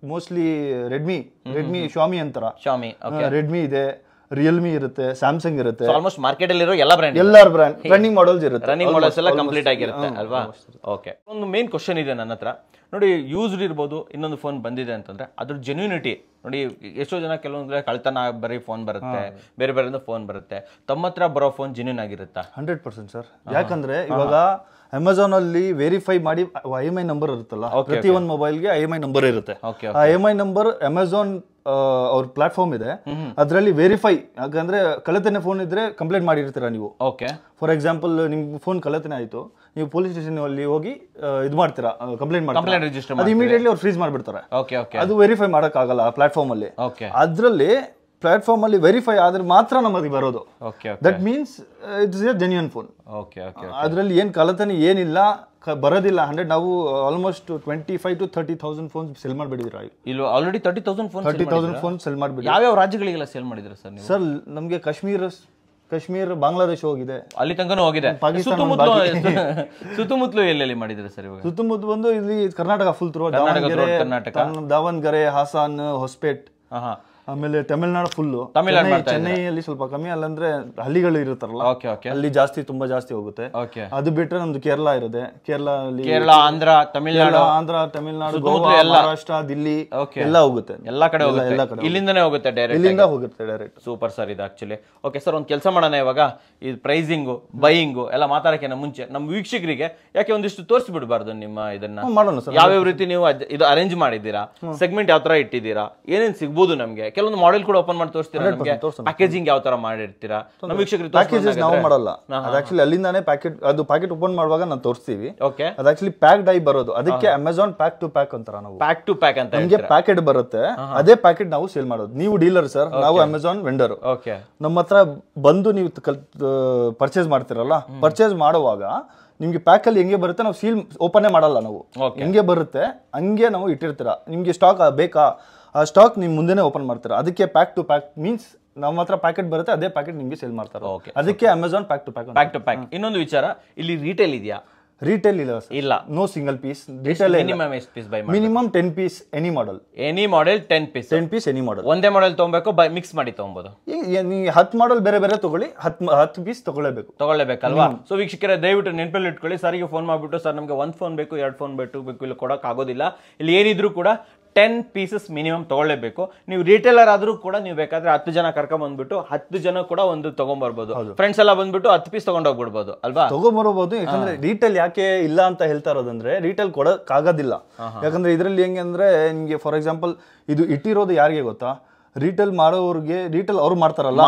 mostly Redmi Redmi Xiaomi ಅಂತರ. ಶಾಮಿ ರೆಡ್ಮಿ ಇದೆ. ರಿಯಲ್ಮಿ ಇರುತ್ತೆ ಸ್ಯಾಮ್ಸಂಗ್ ಇರುತ್ತೆ. ಆಲ್ಮೋಸ್ಟ್ ಮಾರ್ಕೆಟ್ ಅಲ್ಲಿರೋ ಎಲ್ಲ ಬ್ರ್ಯಾಂಡ್ ಎಲ್ಲ ಬ್ರ್ಯಾಂಡ್ ರನ್ನಿಂಗ್ ಮಾಡಲ್ಸ್ ಇರುತ್ತೆ. ರನ್ನಿಂಗ್ ಮಾಡಲ್ಸ್ ಎಲ್ಲ ಕಂಪ್ಲೀಟ್ ಆಗಿರುತ್ತೆ ಅಲ್ವಾ? ಓಕೆ ಒಂದು ಮೇನ್ ಕ್ವಶನ್ ಇದೆ ನನ್ನ ಹತ್ರ. ನೋಡಿ ಯೂಸ್ಡ್ ಇರ್ಬೋದು ಇನ್ನೊಂದು ಫೋನ್ ಬಂದಿದೆ ಅಂತಂದ್ರೆ ಅದ್ರ ಜೆನ್ಯೂನಿಟಿ ನೋಡಿ ಎಷ್ಟೋ ಜನ ಕೆಲವೊಂದ್ರೆ ಕಳ್ತನ ಬರೀ ಫೋನ್ ಬರುತ್ತೆ ಬೇರೆ ಬೇರೆ ಫೋನ್ ಬರುತ್ತೆ. ತಮ್ಮ ಹತ್ರ ಬರೋ phone genuine ಆಗಿರುತ್ತಾ? Hundred percent sir. ಯಾಕಂದ್ರೆ ಇವಾಗ ಅಮೆಝಾನ್ ಅಲ್ಲಿ ವೆರಿಫೈ ಮಾಡಿ ಐ ಎಂ ಐ ನಂಬರ್ ಇರುತ್ತಲ್ಲ ಪ್ರತಿ ಒಂದು ಮೊಬೈಲ್ಗೆ ಐ ಎಂ ಐ ನಂಬರ್ ಇರುತ್ತೆ. I M I number Amazon ಅವ್ರ ಪ್ಲಾಟ್ಫಾರ್ಮ್ ಇದೆ. ಅದರಲ್ಲಿ ವೆರಿಫೈ ಯಾಕಂದ್ರೆ ಕಳತನೆ ಫೋನ್ ಇದ್ರೆ ಕಂಪ್ಲೇಂಟ್ ಮಾಡಿರ್ತೀರಾ ನೀವು? ಓಕೆ ಫಾರ್ ಎಕ್ಸಾಂಪಲ್ ನಿಮ್ ಫೋನ್ ಕಳತನೆ ಆಯ್ತು ನೀವು ಪೊಲೀಸ್ ಸ್ಟೇಷನ್ ಅಲ್ಲಿ ಹೋಗಿ ಇದು ಮಾಡ್ತೀರಾ ಕಂಪ್ಲೇಂಟ್ ಮಾಡ್ತೀರಾ? ಕಂಪ್ಲೇಂಟ್ ರಿಜಿಸ್ಟರ್ ಅದು ಇಮಿಡಿಯೇಟ್ಲಿ ಅವ್ರು ಫ್ರೀಸ್ ಮಾಡ್ಬಿಡ್ತಾರೆ. ಓಕೆ ಓಕೆ ಅದು ವೆರಿಫೈ ಆಗಲ್ಲ ಆ ಪ್ಲಾಟ್ಫಾರ್ಮ್ ಅಲ್ಲಿ. ಓಕೆ ಅದರಲ್ಲಿ ಪ್ಲಾಟ್ಫಾರ್ಮ್ ಅಲ್ಲಿ ವೆರಿಫೈ ಆದ್ರೆ ಮಾತ್ರ ನಮಗೆ ಬರೋದು. Okay that means it's a genuine phone okay okay ಅದರಲ್ಲಿ ಏನು ಕಳತನ ಏನಿಲ್ಲ ಬರೋದಿಲ್ಲ. ಹಂಡ್ರೆಡ್ ನಾವು almost twenty five to thirty thousand phones sell ಮಾಡಿಬಿಡಿದ್ರ ಇಲ್ಲ already thirty thousand phone thirty thousand phone sell ಮಾಡಿಬಿಡಿ ಯಾವ್ಯಾವ ರಾಜ್ಯಗಳಿಗೆಲ್ಲ ಸೇಲ್ ಮಾಡಿದ್ರೆ ಸರ್ ನೀವು? ಸರ್ ನಮಗೆ ಕಾಶ್ಮೀರ ಕಾಶ್ಮೀರ್ ಬಾಂಗ್ಲಾದೇಶ ಹೋಗಿದೆ. ಅಲ್ಲಿ ತನಕನೂ ಹೋಗಿದೆ. (laughs) ಸುತ್ತಮುತ್ತಲು ಎಲ್ಲೆಲ್ಲಿ ಮಾಡಿದ್ರೆ ಸರ್ ಇವಾಗ? ಸುತ್ತಮುತ್ತ ಬಂದು ಇಲ್ಲಿ ಕರ್ನಾಟಕ ಫುಲ್ ತ್ರೋ ಕರ್ನಾಟಕ ದಾವಣಗೆರೆ ಹಾಸನ್ ಹೊಸಪೇಟ್. ಆಮೇಲೆ ತಮಿಳ್ನಾಡು ಫುಲ್ಲು ತಮಿಳ್ನಾಡು ಚೆನ್ನೈಯಲ್ಲಿ ಸ್ವಲ್ಪ ಕಮ್ಮಿ ಅಲ್ಲಂದ್ರೆ ಹಳ್ಳಿಗಳು ಇರುತ್ತಾರಲ್ಲ ಓಕೆ ಓಕೆ ಅಲ್ಲಿ ಜಾಸ್ತಿ ತುಂಬಾ ಜಾಸ್ತಿ ಹೋಗುತ್ತೆ. ಓಕೆ ಅದು ಬಿಟ್ರೆ ನಮ್ದು ಕೇರಳ ಇರುತ್ತೆ. ಕೇರಳ ಅಲ್ಲಿ ಕೇರಳ ಆಂಧ್ರ ತಮಿಳ್ನಾಡು. ಆಂಧ್ರ ತಮಿಳ್ನಾಡು ಗೋವಾ. ಮಹಾರಾಷ್ಟ್ರ ದಿಲ್ಲಿ. ಎಲ್ಲ ಹೋಗುತ್ತೆ. ಎಲ್ಲಾ ಕಡೆ ಎಲ್ಲ ಹೋಗುತ್ತೆ. ಕಡೆ ಇಲ್ಲಿಂದನೇ ಹೋಗುತ್ತೆ ಡೈರೆಕ್ಟ್ ಇಲ್ಲಿಂದ ಹೋಗುತ್ತೆ ಡೈರೆಕ್ಟ್ ಸೂಪರ್ ಸರ್ ಇದು ಆಕ್ಚುಲಿ ಓಕೆ ಸರ್ ಒಂದು ಕೆಲಸ ಮಾಡೋಣ ಇವಾಗ. ಈ ಪ್ರೈಸಿಂಗು ಬೈಯಿಂಗು ಎಲ್ಲ ಮಾತಾಡಕ್ಕೆ ಮುಂಚೆ ನಮ್ಮ ವೀಕ್ಷಕರಿಗೆ ಯಾಕೆ ಒಂದಿಷ್ಟು ತೋರಿಸ್ಬಿಡ್ಬಾರ್ದು ನಿಮ್ಮ ಇದನ್ನ? ಮಾಡೋಣ ಸರ್ ಯಾವ್ಯಾವ ರೀತಿ ನೀವು ಇದು ಅರೇಂಜ್ ಮಾಡಿದ್ದೀರಾ? ಸೆಗ್ಮೆಂಟ್ ಯಾವ ತರ ಇಟ್ಟಿದ್ದೀರಾ? ಏನೇನ್ ಸಿಗ್ಬೋದು ನಮ್ಗೆ? ಕೆಲವೊಂದು ಮಾಡೆಲ್ ಕೂಡ ಓಪನ್ ಮಾಡಿ ತೋರಿಸ್ತೀರಾ ನಮಗೆ? ಪ್ಯಾಕೇಜಿಂಗ್ ಯಾವ ತರ ಮಾಡಿರ್ತೀರಾ? ನಮ್ಮ ವೀಕ್ಷಕರಿಗೆ ಪ್ಯಾಕೇಜಸ್ ನಾವು ಮಾಡಲ್ಲ. ಅದು ಆಕ್ಚುಲಿ ಅಲ್ಲಿಂದಾನೇ ಪ್ಯಾಕೆಟ್ ಅದು ಪ್ಯಾಕೆಟ್ ಓಪನ್ ಮಾಡುವಾಗ ನಾವು ತೋರಿಸ್ತೀವಿ. ಓಕೆ ಅದು ಆಕ್ಚುಲಿ ಪ್ಯಾಕ್ಡ್ ಆಗಿ ಬರೋದು. ಅದಕ್ಕೆ ಅಮೆಝಾನ್ ಪ್ಯಾಕ್ ಟು ಪ್ಯಾಕ್ ಅಂತಾರ ನಾವು. ಪ್ಯಾಕ್ ಟು ಪ್ಯಾಕ್ ಅಂತ ನಮಗೆ ಪ್ಯಾಕೆಟ್ ಬರುತ್ತೆ. ಅದೇ ಪ್ಯಾಕೆಟ್ ನಾವು ಸೇಲ್ ಮಾಡೋದು. ನೀವು ಡೀಲರ್ ಸರ್ ನಾವು ಅಮೆಝಾನ್ ವೆಂಡರ್ ಓಕೆ ನಮ್ಮ ಹತ್ರ ಬಂದು ನೀವು ಪರ್ಚೇಸ್ ಮಾಡ್ತಿರಲ್ಲ? ಪರ್ಚೇಸ್ ಮಾಡುವಾಗ ನಿಮ್ಗೆ ಪ್ಯಾಕ್ ಅಲ್ಲಿ ಹೆಂಗೆ ಬರುತ್ತೆ ನಾವು ಸೀಲ್ ಓಪನ್ ಮಾಡಲ್ಲ ನಾವು. ಹೆಂಗೆ ಬರುತ್ತೆ ಹಂಗೆ ನಾವು ಇಟ್ಟಿರ್ತೀರಾ. ನಿಮ್ಗೆ ಸ್ಟಾಕ್ ಬೇಕಾ? ಆ ಸ್ಟಾಕ್ ನಿಮ್ ಮುಂದೆನೇ ಓಪನ್ ಮಾಡ್ತಾರೆ? ಅದಕ್ಕೆ ಪ್ಯಾಕ್ ಟು ಪ್ಯಾಕ್ ಮೀನ್ಸ್ ನಮ್ಮ ಹತ್ರ ಪ್ಯಾಕೆಟ್ ಬರುತ್ತೆ ಅದೇ ಪ್ಯಾಕೆಟ್ ನಿಮ್ಗೆ ಸೇಲ್ ಮಾಡ್ತಾರೆ. ಓಕೆ ಅದಕ್ಕೆ Amazon pack to pack pack to pack ಇನ್ನೊಂದು ವಿಚಾರ ಇಲ್ಲಿ ರೀಟೇಲ್ ಇದೆಯಾ? ರಿಟೇಲ್ ಇಲ್ಲ ಇಲ್ಲ. No single piece retail minimum ಎಷ್ಟು piece by minimum ten piece any model any model ten piece ten piece any model ಒಂದೇ ಮಾಡೆಲ್ ತಗೊಬೇಕು ಬೈ ಮಿಕ್ಸ್ ಮಾಡಿ ತೊಗೊಬೋದು. ನೀವು ಹತ್ತು ಮಾಡೆಲ್ ಬೇರೆ ಬೇರೆ ತಗೊಳ್ಳಿ ಹತ್ತು ಹತ್ತು ಪೀಸ್ ತಗೊಳ್ಳೇಬೇಕು. ತಗೊಳ್ಳೇಬೇಕಲ್ವಾ? ಸೊ ವೀಕ್ಷಕರೇ ದಯವಿಟ್ಟು ನೆನಪಲ್ಲಿ ಇಟ್ಕೊಳ್ಳಿ. ಸರಿಗೆ ಫೋನ್ ಮಾಡಿಬಿಟ್ಟು ಸರ್ ನಮಗೆ ಒಂದು ಫೋನ್ ಬೇಕು ಎರಡು ಫೋನ್ ಬೇಕು ಬೇಕು ಇಲ್ಲಿ ಕೊಡೋಕೆ ಆಗೋದಿಲ್ಲ ಇಲ್ಲಿ ಏನಿದ್ರು ಕೂಡ ಟೆನ್ ಪೀಸಸ್ ಮಿನಿಮಮ್ ತಗೊಳ್ಳೇಬೇಕು. ನೀವು ರಿಟೇಲರ್ ಆದರೂ ಕೂಡ ನೀವು ಬೇಕಾದ್ರೆ ಹತ್ತು ಜನ ಕರ್ಕೊಂಡ್ಬಂದ್ಬಿಟ್ಟು ಹತ್ತು ಜನ ಕೂಡ ಒಂದು ತೊಗೊಂಡ್ಬರ್ಬೋದು ಫ್ರೆಂಡ್ಸ್ ಎಲ್ಲ ಬಂದ್ಬಿಟ್ಟು ಹತ್ತು ಪೀಸ್ ತಗೊಂಡೋಗ್ಬಿಡ್ಬೋದು ಅಲ್ವಾ? ತೊಗೊಂಡ್ಬರ್ಬೋದು ಯಾಕಂದ್ರೆ ರೀಟೇಲ್ ಯಾಕೆ ಇಲ್ಲ ಅಂತ ಹೇಳ್ತಾ ಇರೋದಂದ್ರೆ ರೀಟೇಲ್ ಕೊಡೋಕ್ಕಾಗೋದಿಲ್ಲ. ಯಾಕಂದ್ರೆ ಇದರಲ್ಲಿ ಹೆಂಗೆ ಅಂದ್ರೆ ನಿಮಗೆ ಫಾರ್ ಎಕ್ಸಾಂಪಲ್ ಇದು ಇಟ್ಟಿರೋದು ಯಾರಿಗೆ ಗೊತ್ತಾ? ರಿಟೇಲ್ ಮಾಡೋರಿಗೆ ರಿಟೇಲ್ ಅವ್ರು ಮಾಡ್ತಾರಲ್ಲ?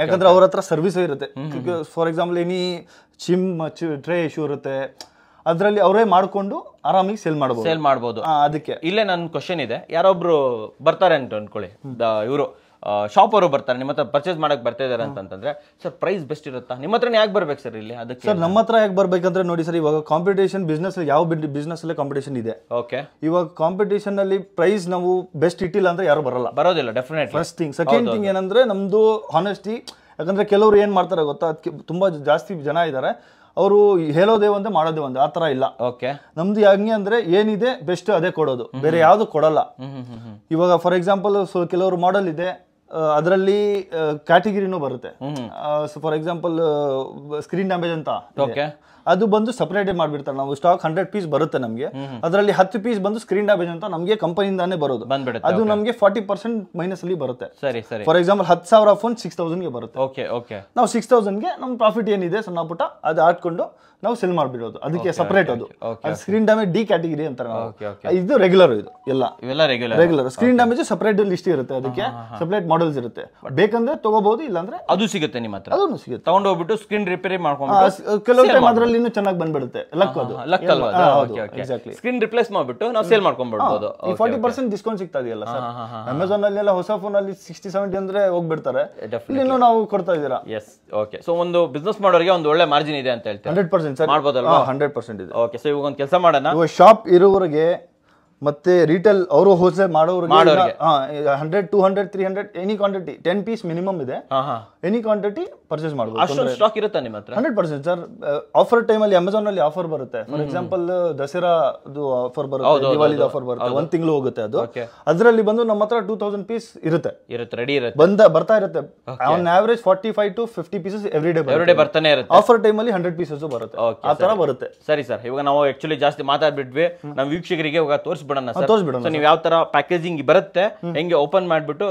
ಯಾಕಂದ್ರೆ ಅವ್ರ ಹತ್ರ ಸರ್ವಿಸ್ ಇರುತ್ತೆ. For example any SIM tray issue ಇರುತ್ತೆ. ಅದರಲ್ಲಿ ಅವರೇ ಮಾಡ್ಕೊಂಡು ಆರಾಮಾಗಿ ಸೇಲ್ ಮಾಡಬಹುದು ಸೇಲ್ ಮಾಡ್ಬೋದು. ಅದಕ್ಕೆ. ಇಲ್ಲೇ ನನ್ನ ಕ್ವಶನ್ ಇದೆ. ಯಾರೊಬ್ರು ಬರ್ತಾರೆ ಅಂತ ಅನ್ಕೊಳ್ಳಿ. ಇವರು ಶಾಪ್ ಅವರು ಬರ್ತಾರೆ ನಿಮ್ಮ ಹತ್ರ ಪರ್ಚೇಸ್ ಮಾಡಕ್ ಬರ್ತಾ ಇದಾರೆ ಅಂತಂದ್ರೆ ಸರ್ ಪ್ರೈಸ್ ಬೆಸ್ಟ್ ಇರುತ್ತಾ? ನಿಮ್ಮ ಹತ್ರ ಯಾಕೆ ಬರ್ಬೇಕು ಸರ್ ಇಲ್ಲಿ? ಅದಕ್ಕೆ ಸರ್ ನಮ್ಮ ಹತ್ರ ಯಾಕೆ ಬರ್ಬೇಕಂದ್ರೆ ನೋಡಿ ಸರ್ ಇವಾಗ ಕಾಂಪಿಟೇಷನ್ ಬಿಸ್ನೆಸ್ ಯಾವ ಬಿಸ್ನೆಸ್ ಅಲ್ಲೇ ಕಾಂಪಿಟೇಷನ್ ಇದೆ. ಓಕೆ ಇವಾಗ ಕಾಂಪಿಟೇಷನ್ ಅಲ್ಲಿ ಪ್ರೈಸ್ ನಾವು ಬೆಸ್ಟ್ ಇಟ್ಟಿಲ್ಲ ಅಂದ್ರೆ ಯಾರು ಬರಲ್ಲ. ಬರೋದಿಲ್ಲ definite first thing second thing ಏನಂದ್ರೆ ನಮ್ದು ಹಾನೆಸ್ಟಿ ಯಾಕಂದ್ರೆ ಕೆಲವರು ಏನ್ ಮಾಡ್ತಾರೆ ಗೊತ್ತಾ? ಅದಕ್ಕೆ ತುಂಬಾ ಜಾಸ್ತಿ ಜನ ಇದ್ದಾರೆ ಅವರು ಹೇಳೋದೇ ಒಂದೇ ಮಾಡೋದೇ ಒಂದು ಆ ಥರ ಇಲ್ಲ. ಓಕೆ. ನಮ್ದು ಹಂಗೆ ಅಂದ್ರೆ ಏನಿದೆ ಬೆಸ್ಟ್ ಅದೇ ಕೊಡೋದು. ಬೇರೆ ಯಾವುದು ಕೊಡಲ್ಲ. ಇವಾಗ ಫಾರ್ ಎಕ್ಸಾಂಪಲ್ ಕೆಲವರು ಮಾಡೆಲ್ ಇದೆ ಅದರಲ್ಲಿ ಕ್ಯಾಟಗಿರಿನೂ ಬರುತ್ತೆ. ಫಾರ್ ಎಕ್ಸಾಂಪಲ್ ಸ್ಕ್ರೀನ್ ಡ್ಯಾಮೇಜ್ ಅಂತ ಓಕೆ ಅದು ಬಂದು ಸಪರೇಟ್ ಮಾಡಿಬಿಡ್ತಾರೆ. ನಾವು ಸ್ಟಾಕ್ ಹಂಡ್ರೆಡ್ ಪೀಸ್ ಬರುತ್ತೆ ನಮಗೆ. ಅದರಲ್ಲಿ ಹತ್ತು ಪೀಸ್ ಬಂದು ಸ್ಕ್ರೀನ್ ಡ್ಯಾಮೇಜ್ ಅಂತ ನಮಗೆ ಕಂಪನಿಯಿಂದಾನೇ ಬರೋದು. ಅದು ನಮಗೆ ಫಾರ್ಟಿ ಪರ್ಸೆಂಟ್ ಮೈನಸ್ ಅಲ್ಲಿ ಬರುತ್ತೆ. ಸರಿ ಸರಿ. ಫಾರ್ ಎಕ್ಸಾಂಪಲ್ ಹತ್ತು ಸಾವಿರ ಫೋನ್ ಸಿಕ್ಸ್ ತೌಸಂಡ್ಗೆ ಬರುತ್ತೆ. ಓಕೆ ಓಕೆ ನಾವು ಸಿಕ್ಸ್ ತೌಸಂಡ್ಗೆ ನಮ್ಮ ಪ್ರಾಫಿಟ್ ಏನಿದೆ ಸಣ್ಣ ಪುಟ್ಟ ಅದು ಆಡ್ಕೊಂಡು ನಾವು ಸೆಲ್ ಮಾಡ್ಬಿಡೋದು. ಅದಕ್ಕೆ ಸಪರೇಟ್ ಅದು. ಸ್ಕ್ರೀನ್ ಡ್ಯಾಮೇಜ್ ಡಿ ಕ್ಯಾಟಗಿರಿ ಅಂತಾರೆ ನಾವು. ಇದು ರೆಗ್ಯುಲರ್ ಇದು ಎಲ್ಲ. ಇವೆಲ್ಲ regular regular screen damage separate list ಇರುತ್ತೆ ಅದಕ್ಕೆ. ಸಪರೇಟ್ ಮಾಡೆಲ್ಸ್ ಇರುತ್ತೆ. ಬೇಕಂದ್ರೆ ತಗೋಬಹುದು ಇಲ್ಲಾಂದ್ರೆ ಅದು ಸಿಗುತ್ತೆ ನಿಮ್ಮ ಹತ್ರ. ಅದನ್ನು ಸಿಗುತ್ತೆ. ತಗೊಂಡು ಹೋಗ್ಬಿಟ್ಟು ಸ್ಕ್ರೀನ್ ರಿಪೇರಿ ಮಾಡ್ಕೊಂಡು ಕೆಲವು ಟೈಮ್ ಅದರಲ್ಲಿ ಇನ್ನೂ ಚೆನ್ನಾಗಿ ಬಂದ್ಬಿಡುತ್ತೆ. ಲಕ್ ಅದು. ಲಕ್ ಎಕ್ಸಾಕ್ಟ್ಲಿ ಸ್ಕ್ರೀನ್ ರಿಪ್ಲೇಸ್ ಮಾಡಿಬಿಟ್ಟು ನಾವು ಸೇಲ್ ಮಾಡ್ಕೊಂಡ್ಬಿಡ್ಬೋದು. ಫಾರ್ಟಿ ಪರ್ಸೆಂಟ್ ಡಿಸ್ಕೌಂಟ್ ಸಿಗ್ತಾ ಇದೆಯಲ್ಲ ಸರ್? ಅಮೆಝಾನ್ ಅಲ್ಲಿ ಎಲ್ಲ ಹೊಸ ಫೋನ್ ಅಲ್ಲಿ ಸಿಕ್ಸ್ಟಿ ಸೆವೆಂಟಿ ಅಂದ್ರೆ ಹೋಗ್ಬಿಡ್ತಾರೆ. ಇನ್ನು ನಾವು ಕೊಡ್ತಾ ಇದ್ದೀರಾ? ಎಸ್ ಓಕೆ ಸೊ ಒಂದು ಬಿಸ್ನೆಸ್ ಮಾಡೋರಿಗೆ ಒಂದು ಒಳ್ಳೆ ಮಾರ್ಜಿನ್ ಇದೆ ಅಂತ ಹೇಳ್ತಾರೆ? ಹಂಡ್ರೆಡ್ ಪರ್ಸೆಂಟ್ ಸರ್ ಮಾಡ್ಬೋದಲ್ಲ ಹಂಡ್ರೆಡ್ ಪರ್ಸೆಂಟ್ ಇದೆ. ಓಕೆ ಸೊ ಇವಾಗ ಒಂದು ಕೆಲಸ ಮಾಡೋಣ. ಶಾಪ್ ಇರೋರಿಗೆ ಮತ್ತೆ ರಿಟೇಲ್ ಅವರು ಹೋಲ್ಸೇಲ್ ಮಾಡೋರಿಗೆ. Hundred two hundred three hundred any quantity ten piece minimum ಇದೆ. ಎನಿ ಕ್ವಾಂಟಿಟಿ ಪರ್ಚೇಸ್ ಮಾಡಬಹುದು ಅಷ್ಟೊಂದು ಸ್ಟಾಕ್ ಇರುತ್ತಾ ನಿಮ್ಮ ಹತ್ರ? ಹಂಡ್ರೆಡ್ ಪರ್ಸೆಂಟ್ ಸರ್ ಆಫರ್ ಟೈಮಲ್ಲಿ ಅಮೆಝಾನ್ ಅಲ್ಲಿ ಆಫರ್ ಬರುತ್ತೆ. ಫಾರ್ ಎಕ್ಸಾಂಪಲ್ ದಸರಾ ಆಫರ್ ಬರುತ್ತೆ ದಿವಾಲಿ ಆಫರ್ ಬರುತ್ತೆ ಒಂದ್ ತಿಂಗಳು ಹೋಗುತ್ತೆ ಅದು. ಅದರಲ್ಲಿ ಬಂದು ನಮ್ಮ ಹತ್ರ ಟೂ ತೌಸಂಡ್ ಪೀಸ್ ಇರುತ್ತೆ. ಇರುತ್ತೆ ರೆಡಿ ಇರುತ್ತೆ. ಬಂದ ಬರ್ತಾ ಇರುತ್ತೆ. On average forty five to fifty pieces every day everyday ಬರ್ತಾನೆ ಇರುತ್ತೆ. ಆಫರ್ ಟೈಮಲ್ಲಿ ಹಂಡ್ರೆಡ್ ಪೀಸಸ್ ಬರುತ್ತೆ. ಆ ತರ ಬರುತ್ತೆ. ಸರಿ ಸರ್. ಇವಾಗ ನಾವು ಆಕ್ಚುಲಿ ಜಾಸ್ತಿ ಮಾತಾಡ್ಬಿಟ್ವಿ. ನಮ್ಮ ವೀಕ್ಷಕರಿಗೆ ಇವಾಗ ತೋರಿಸ್ಬಿಡೋಣ ಸರ್. ತೋರಿಸ್ಬಿಡೋಣ ನೀವು ಯಾವ ತರ ಪ್ಯಾಕೇಜಿಂಗ್ ಬರುತ್ತೆ ಹೆಂಗೆ ಓಪನ್ ಮಾಡ್ಬಿಟ್ಟು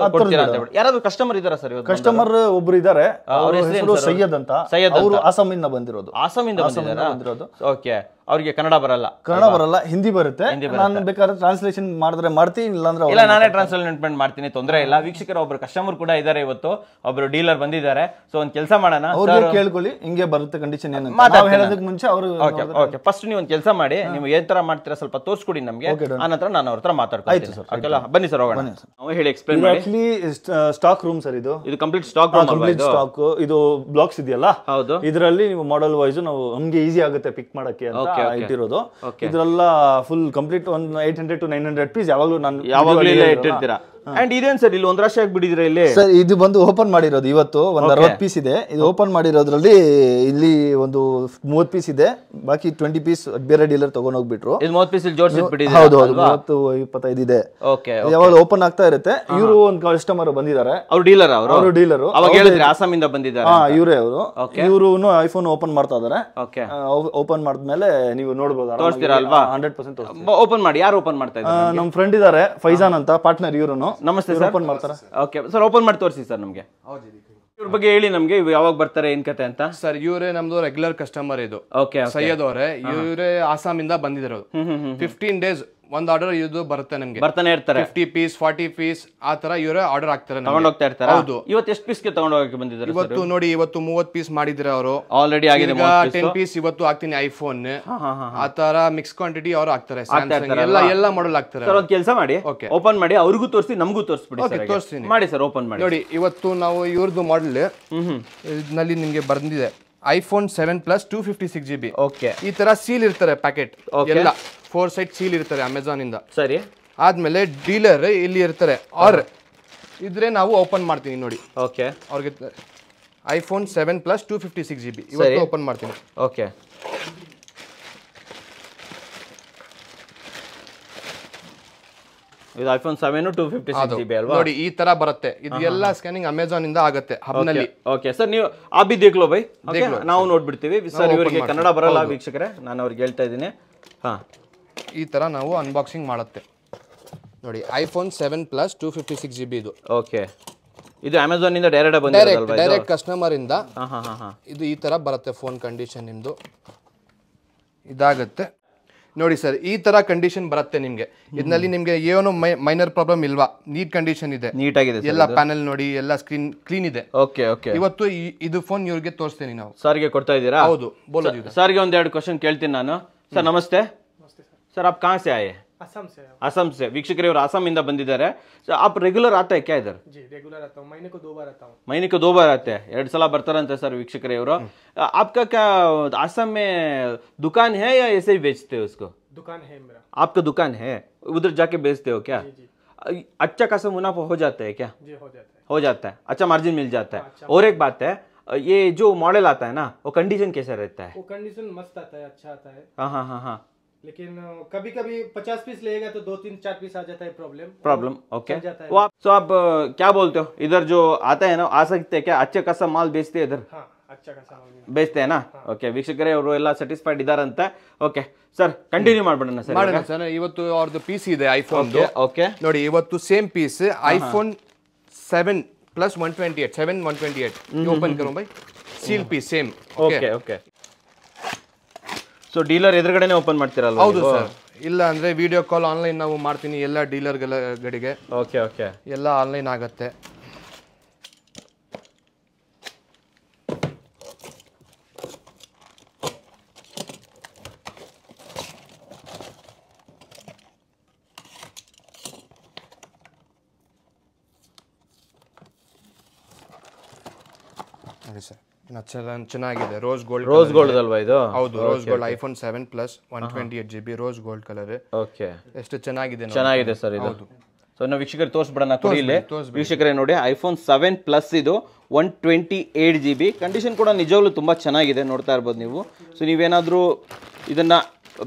ಯಾರಾದ್ರೂ ಕಸ್ಟಮರ್ ಇದಾರ ಸರ್ ಕಸ್ಟಮರ್ ಒಬ್ರು ಇದ್ದಾರೆ. ಅವ್ರ ಹೆಸರು? ಸೈಯದ್ ಅಂತ. ಸೈಯದ್ ಅವರು ಇಂದ ಬಂದಿರೋದು. ಅಸಮಿಂದ ಬಂದಿರೋದು. ಓಕೆ. ಅವ್ರಿಗೆ ಕನ್ನಡ ಬರಲ್ಲ. ಕನ್ನಡ ಬರಲ್ಲ ಹಿಂದಿ ಬರುತ್ತೆ. ನಾನು ಬೇಕಾದ್ರೆ ಟ್ರಾನ್ಸ್ಲೇಷನ್ ಮಾಡಿದ್ರೆ ಮಾಡ್ತೀನಿ ಇಲ್ಲಾಂದ್ರೆ ಅವ್ರು- ಇಲ್ಲ ನಾನೇ ಟ್ರಾನ್ಸ್ಲೇಟ್ಮೆಂಟ್ ಮಾಡ್ತೀನಿ ತೊಂದರೆ ಇಲ್ಲ. ವೀಕ್ಷಕರ ಒಬ್ರು ಕಸ್ಟಮರ್ ಕೂಡ ಇದ್ದಾರೆ ಇವತ್ತು. ಒಬ್ರು ಡೀಲರ್ ಬಂದಿದ್ದಾರೆ. ಸೊ ಒಂದು ಕೆಲಸ ಮಾಡೋಣ. ಅವ್ರಿಗೆ ಕೇಳ್ಕೊಳ್ಳಿ ಹಿಂಗೆ ಬರುತ್ತೆ ಕಂಡೀಷನ್ ನಾವು ಹೇಳೋದಕ್ಕೆ ಮುಂಚೆ ಅವರು ಓಕೆ ಓಕೆ ಫಸ್ಟ್ ನೀವು ಒಂದು ಕೆಲಸ ಮಾಡಿ ನೀವು ಏನ್ ತರ ಮಾಡ್ತೀರಾ ಸ್ವಲ್ಪ ತೋರಿಸ್ಕೊಡಿ ನಮಗೆ. ಆನಂತರ ನಂತರ ನಾನು ಅವ್ರ ಹತ್ರ ಮಾತಾಡ್ತೀನಿ ಓಕೆಲ್ಲ ಬನ್ನಿ ಸರ್ ಹೋಗೋಣ. ನಾವು ಹೇಳಿ ಎಕ್ಸ್ಪ್ಲೇನ್ ಮಾಡಿ. ಆಕ್ಚುಲಿ ಸ್ಟಾಕ್ ರೂಮ್ ಸರ್ ಇದು. ಇದು ಕಂಪ್ಲೀಟ್ ಸ್ಟಾಕ್ ಕಂಪ್ಲೀಟ್ ಸ್ಟಾಕ್ ಇದು? ಬ್ಲಾಕ್ಸ್ ಇದೆಯಲ್ಲ? ಹೌದು. ಇದರಲ್ಲಿ ನೀವು ಮಾಡೆಲ್ ವೈಸ್ ನಾವು ಹಂಗೆ ಈಸಿ ಆಗುತ್ತೆ ಪಿಕ್ ಮಾಡಕ್ಕೆ ಅಂತ. ಇಟ್ಟಿರೋದು. ಇದರೆಲ್ಲ ಫುಲ್ ಕಂಪ್ಲೀಟ್ ಒಂದು eight hundred to nine hundred piece ಯಾವಾಗಲೂ ನಾನು ಯಾವಾಗ್ಲೂ ಇಟ್ಟಿರ್ತೀರಾ? ಅಂಡ್ ಇದೇನ್ ಸರ್ ಇಲ್ಲಿ ಒಂದ್ ರಾಶಿ ಆಗ್ಬಿಟ್ಟಿದ್ರೆ ಇಲ್ಲಿ? ಸರ್ ಇದು ಬಂದು ಓಪನ್ ಮಾಡಿರೋದು ಇವತ್ತು ಒಂದ್ ಅರವತ್ತು ಪೀಸ್ ಇದೆ. ಇದು ಓಪನ್ ಮಾಡಿರೋದ್ರಲ್ಲಿ ಇಲ್ಲಿ ಒಂದು ಮೂವತ್ ಪೀಸ್ ಇದೆ. ಬಾಕಿ ಟ್ವೆಂಟಿ ಪೀಸ್ ಬೇರೆ ಡೀಲರ್ ತಗೊಂಡ್ ಹೋಗ್ಬಿಟ್ರು. ಇದು ಮೂವತ್ತು ಪೀಸ್ ಇಲ್ಲಿ ಜೋಡಿಸಿಟ್ಬಿಟ್ಟಿದ್ದೀರಾ ಹೌದು ಹೌದು ಮೂವತ್ತು ಇಪ್ಪತ್ತೈದು ಇದೆ. ಓಕೆ ಯಾವಾಗ ಓಪನ್ ಆಗ್ತಾ ಇರುತ್ತೆ. ಇವರು ಒಂದು ಕಸ್ಟಮರ್ ಬಂದಿದ್ದಾರೆ. ಅವ್ರು ಡೀಲರ್ ಅವರು? ಅವರು ಡೀಲರು ಅವಾಗ ಇಂದ. ಆಸಾಮಿಂದ ಬಂದಿದ್ದಾರೆ ಹಾ ಇವರೇ ಅವರು. ಇವರು ಐಫೋನ್ ಓಪನ್ ಮಾಡ್ತಾ ಇದಾರೆ. ಓಪನ್ ಮಾಡಿದ್ಮೇಲೆ ನೀವು ನೋಡ್ಬೋದು ತೋರಿಸ್ತೀರಾ ಅಲ್ವಾ? ಹಂಡ್ರೆಡ್ ಪರ್ಸೆಂಟ್ ಓಪನ್ ಮಾಡಿ ಯಾರು ಓಪನ್ ಮಾಡ್ತಾ ಇದ್ದಾರೆ ನಮ್ಮ ಫ್ರೆಂಡ್ ಇದಾರೆ ಫೈಜಾನ್ ಅಂತ ಪಾರ್ಟ್ನರ್ ಇವರು ನಮಸ್ತೆ ಸರ್. ಓಪನ್ ಮಾಡ್ತಾರೆ? ಓಕೆ ಸರ್ ಓಪನ್ ಮಾಡಿ ತೋರಿಸಿ ಸರ್ ನಮಗೆ. ಇವ್ರ ಬಗ್ಗೆ ಹೇಳಿ ನಮಗೆ ಇವ್ ಯಾವಾಗ ಬರ್ತಾರೆ ಏನ್ ಕತೆ ಅಂತ? ಸರ್ ಇವರೇ ನಮ್ದು ರೆಗ್ಯುಲರ್ ಕಸ್ಟಮರ್ ಇದು. ಓಕೆ ಸೈಯದ್ ಅವರೇ. ಇವರೇ ಆಸಾಮಿಂದ ಬಂದಿದ್ರು ಫಿಫ್ಟೀನ್ ಡೇಸ್ ಒಂದ್ ಆರ್ಡರ್ ಇದು ಬರುತ್ತೆ ನಮ್ಗೆ. ಬರ್ತಾನೆ ಇರ್ತಾರೆ. ಫಿಫ್ಟಿ ಪೀಸ್ ಫಾರ್ಟಿ ಪೀಸ್ ಆ ತರ ಇವರೇ ಆರ್ಡರ್ ಆಗ್ತಾರೆ. ತಗೊಂಡ್ ಹೋಗ್ತಾ ಇರ್ತಾರೆ? ಹೌದು. ಇವತ್ತು ಎಷ್ಟು ಪೀಸ್ಗೆ ತಗೊಂಡ್ ಹೋಗಕ್ಕೆ ಬಂದಿದ್ದಾರೆ ಇವತ್ತು ನೋಡಿ ಇವತ್ತು ಮೂವತ್ ಪೀಸ್ ಮಾಡಿದ್ರೆ ಅವರು. ಆಲ್ರೆಡಿ ಆಗಿದೆ ಟೆನ್ ಪೀಸ್ ಇವತ್ತು ಹಾಕ್ತೀನಿ ಐಫೋನ್ ಆ ತರ ಮಿಕ್ಸ್ ಕ್ವಾಂಟಿಟಿ ಅವರು ಹಾಕ್ತಾರೆ. ಎಲ್ಲ ಎಲ್ಲ ಮಾಡಲ್ ಹಾಕ್ತಾರೆ ಸರ್ ಒಂದ್ ಕೆಲಸ ಮಾಡಿ. ಓಕೆ ಓಪನ್ ಮಾಡಿ. ಅವ್ರಿಗೂ ತೋರಿಸಿ ನಮಗೂ ತೋರಿಸ್ಬಿಡಿ ಬಿಡಿ ಸರ್ ತೋರಿಸ್ತೀನಿ. ಮಾಡಿ ಸರ್ ಓಪನ್ ಮಾಡಿ. ನೋಡಿ ಇವತ್ತು ನಾವು ಇವ್ರದ್ದು ಮಾಡಲ್ ಇದ್ರಲ್ಲಿ ನಿಮ್ಗೆ ಬಂದಿದೆ iPhone seven plus two fifty six G B okay ಈ ತರ ಸೀಲ್ ಇರ್ತಾರೆ ಪ್ಯಾಕೆಟ್ ಎಲ್ಲ ಫೋರ್ ಸೈಡ್ ಸೀಲ್ ಇರ್ತಾರೆ ಅಮೆಝಾನ್ ಇಂದ. ಸರಿ. ಆದ್ಮೇಲೆ ಡೀಲರ್ ಇಲ್ಲಿ ಇರ್ತಾರೆ ಆರ್ ಇದ್ರೆ ನಾವು ಓಪನ್ ಮಾಡ್ತೀನಿ ನೋಡಿ. ಓಕೆ ಅವ್ರಿಗೆ iPhone seven plus two fifty six G B ಇವತ್ತು ಓಪನ್ ಮಾಡ್ತೀನಿ. ಓಕೆ ಇದು iPhone seven two fifty six G B ಅಲ್ವಾ? ನೋಡಿ ಈ ತರ ಬರುತ್ತೆ. ಇದೆಲ್ಲ ಸ್ಕ್ಯಾನಿಂಗ್ ಅಮೆಝಾನ್ ಇಂದ ಆಗುತ್ತೆ ಹಬ್ನಲ್ಲಿ ಓಕೆ ಸರ್ ನೀವು ಆ ಬಿ ದೇಖ್ಲೋ ಬೈ? ನಾವು ನೋಡ್ಬಿಡ್ತೀವಿ. ಸರ್ ಇವರಿಗೆ ಕನ್ನಡ ಬರಲ್ಲ ವೀಕ್ಷಕರೇ. ನಾನು ಅವ್ರಿಗೆ ಹೇಳ್ತಾ ಇದ್ದೀನಿ. ಹಾ. ಈ ತರ ನಾವು ಅನ್ಬಾಕ್ಸಿಂಗ್ ಮಾಡುತ್ತೆ. ನೋಡಿ iPhone seven plus two fifty six G B ಇದು. ಓಕೆ ಇದು ಅಮೆಝಾನ್ ಇಂದ ಡೈರೆಕ್ಟ್ ಬಂದಿರೋದಲ್ವಾ ಡೈರೆಕ್ಟ್ ಕಸ್ಟಮರ್ ಇಂದ. ಹಾ ಹಾ ಹಾ ಹಾ. ಇದು ಈ ತರ ಬರುತ್ತೆ ಫೋನ್ ಕಂಡೀಷನ್ ನಿಮ್ದು. ಇದಾಗುತ್ತೆ. ನೋಡಿ ಸರ್ ಈ ತರ ಕಂಡೀಷನ್ ಬರುತ್ತೆ ನಿಮಗೆ. ಇದ್ನಲ್ಲಿ ನಿಮಗೆ ಏನು ಮೈನರ್ ಪ್ರಾಬ್ಲಮ್ ಇಲ್ವಾ? ನೀಟ್ ಕಂಡೀಷನ್ ಇದೆ. ನೀಟ್ ಆಗಿದೆ ಎಲ್ಲ ಪ್ಯಾನಲ್ ನೋಡಿ ಎಲ್ಲ ಸ್ಕ್ರೀನ್ ಕ್ಲೀನ್ ಇದೆ. ಓಕೆ ಓಕೆ ಇವತ್ತು ಇದು ಫೋನ್ ಇವ್ರಿಗೆ ತೋರಿಸ್ತೀನಿ ನಾವು. ಸರ್ಗೆ ಕೊಡ್ತಾ ಇದ್ದೀರಾ? ಹೌದು ಬೋಲೋ ಸರ್ಗೆ ಒಂದೆರಡು ಕ್ವಶನ್ ಕೇಳ್ತೀನಿ ನಾನು. ಸರ್ ನಮಸ್ತೆ. ಸರ್ ಆಪ್ ಕಾಸೆ ಆಯೇ असम से है असम से ವೀಕ್ಷಕರು ಇವರು ಅಸ್ಸಾಮಿಂದ ಬಂದಿದ್ದಾರೆ ಸೊ ಆಪ್ ರೆಗ್ಯುಲರ್ ಆತ ಕ್ಯಾ ಇಧರ್ जी रेगुलर आता हूँ महीने को दो बार आता हूँ महीने को दो बार आते हैं ಎರಡು ಸಲ ಬರ್ತಾರಂತೆ ಸರ್ ವೀಕ್ಷಕರೇ ಇವರು आपका क्या असम में दुकान है या ऐसे ही बेचते हो उसको दुकान है मेरा आपका दुकान है उधर जाके बेचते हो क्या जी अच्छा खासा मुनाफा हो जाता है क्या जी हो जाता है हो जाता है अच्छा मार्जिन मिल जाता है और एक बात है ये जो मॉडल आता है ना वो कंडीशन कैसा रहता है वो कंडीशन मस्त आता है अच्छा आता है हाँ हाँ हाँ हाँ लेकिन कभी कभी पचास पीस लेगा तो दो तीन चार पीस आ जाता है प्रॉब्लम प्रॉब्लम ओके चल जाता है। वो आप सो आप अ, क्या बोलते हो इधर जो आता है ना आ सकते हैं क्या अच्छे खासा माल बेचते हैं इधर हाँ अच्छा खासा माल मिलता ಬೇಯಿಸ್ತೇ ನಾ ಓಕೆ ವೀಕ್ಷಕರೇ ಅವರು ಎಲ್ಲ ಸ್ಯಾಟಿಸ್ಫೈಡ್ ಇದಾರಂತೆ ಓಕೆ ಸರ್ ಕಂಟಿನ್ಯೂ ಮಾಡ್ಬಿಡೋಣ ಸರ್ ಮಾಡೋಣ ಸರ್ ಇವತ್ತು ಅವ್ರದ್ದು ಪೀಸ್ ಇದೆ ಐಫೋನ್ ಓಕೆ ನೋಡಿ ಇವತ್ತು same piece iPhone seven plus one twenty eight seven one twenty eight open Karo by seal piece same okay okay so dealer ಎದುರುಗಡೆನೆ open ಮಾಡ್ತೀರಲ್ಲ ಹೌದು sir. ಇಲ್ಲ ಅಂದ್ರೆ ವಿಡಿಯೋ ಕಾಲ್ ಆನ್ಲೈನ್ ನಾವು ಮಾಡ್ತೀನಿ ಎಲ್ಲ ಡೀಲರ್ಗಳ ಗಡಿಗೆ. ಓಕೆ ಓಕೆ ಎಲ್ಲ ಆನ್ಲೈನ್ ಆಗತ್ತೆ ನೋಡಿ ಸರ್ ಇನ್ನು ಚೆನ್ನ- ಚೆನ್ನಾಗಿದೆ. ರೋಸ್ ಗೋಲ್ಡ್ ರೋಸ್ ಗೋಲ್ಡ್ ಅಲ್ವಾ ಇದು? ಹೌದು rose gold iPhone seven plus one twenty eight G B rose gold colour okay ಎಷ್ಟು ಚೆನ್ನಾಗಿದೆ ಚೆನ್ನಾಗಿದೆ ಸರ್ ಇದು. ಸೊ ನಾವು ವೀಕ್ಷಕರಿಗೆ ತೋರಿಸ್ಬಿಡೋಣ ಇಲ್ಲಿ. ವೀಕ್ಷಕರೇ ನೋಡಿ ಐಫೋನ್ ಸೆವೆನ್ ಪ್ಲಸ್ ಇದು one twenty eight G B condition ಕೂಡ ನಿಜವಾಗ್ಲೂ ತುಂಬ ಚೆನ್ನಾಗಿದೆ ನೋಡ್ತಾ ಇರ್ಬೋದು ನೀವು. ಸೊ ನೀವೇನಾದರೂ ಇದನ್ನ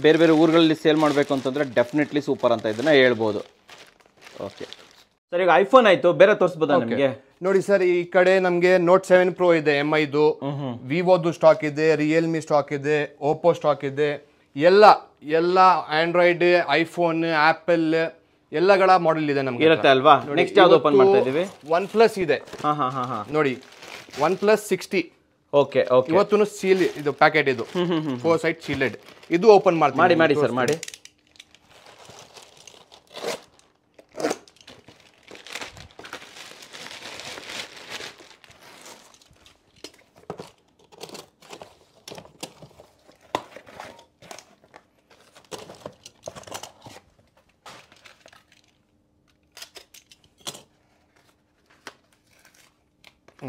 ಬೇರೆ ಬೇರೆ ಊರುಗಳಲ್ಲಿ ಸೇಲ್ ಮಾಡಬೇಕು ಅಂತಂದ್ರೆ ಡೆಫಿನೆಟ್ಲಿ ಸೂಪರ್ ಅಂತ ಇದನ್ನ ಹೇಳ್ಬೋದು. ಓಕೆ ಸರ್ ಈಗ ಐಫೋನ್ ಆಯ್ತು ಬೇರೆ ತೋರಿಸ್ಬೋದಾ ನಿಮಗೆ? ನೋಡಿ ಸರ್ ಈ ಕಡೆ ನಮಗೆ ನೋಟ್ ಸೆವೆನ್ ಪ್ರೋ ಇದೆ ಎಂ ಐದು ವಿವೋದು ಸ್ಟಾಕ್ ಇದೆ ರಿಯಲ್ಮಿ ಸ್ಟಾಕ್ ಇದೆ ಓಪೋ ಸ್ಟಾಕ್ ಇದೆ. ಎಲ್ಲ ಎಲ್ಲ ಆಂಡ್ರಾಯ್ಡ್ ಐಫೋನ್ ಆಪಲ್ ಎಲ್ಲಗಳ ಮಾಡೆಲ್ ಇದೆ ನಮ್ಗೆ ಇರುತ್ತೆ ಅಲ್ವಾ? ನೆಕ್ಸ್ಟ್ ಯಾವ್ದು ಓಪನ್ ಮಾಡ್ತಾ ಇದೀವಿ ಒನ್ ಪ್ಲಸ್ ಇದೆ. ಹಾ ಹಾ ಹಾ ಹಾ. ನೋಡಿ one plus sixty okay okay. ಇವತ್ತು ಸೀಲ್ ಇದು ಪ್ಯಾಕೆಟ್ ಇದು. ಫೋರ್ ಸೈಡ್ ಸೀಲೆಡ್ ಇದು ಓಪನ್ ಮಾಡಿ ಮಾಡಿ ಸರ್ ಮಾಡಿ.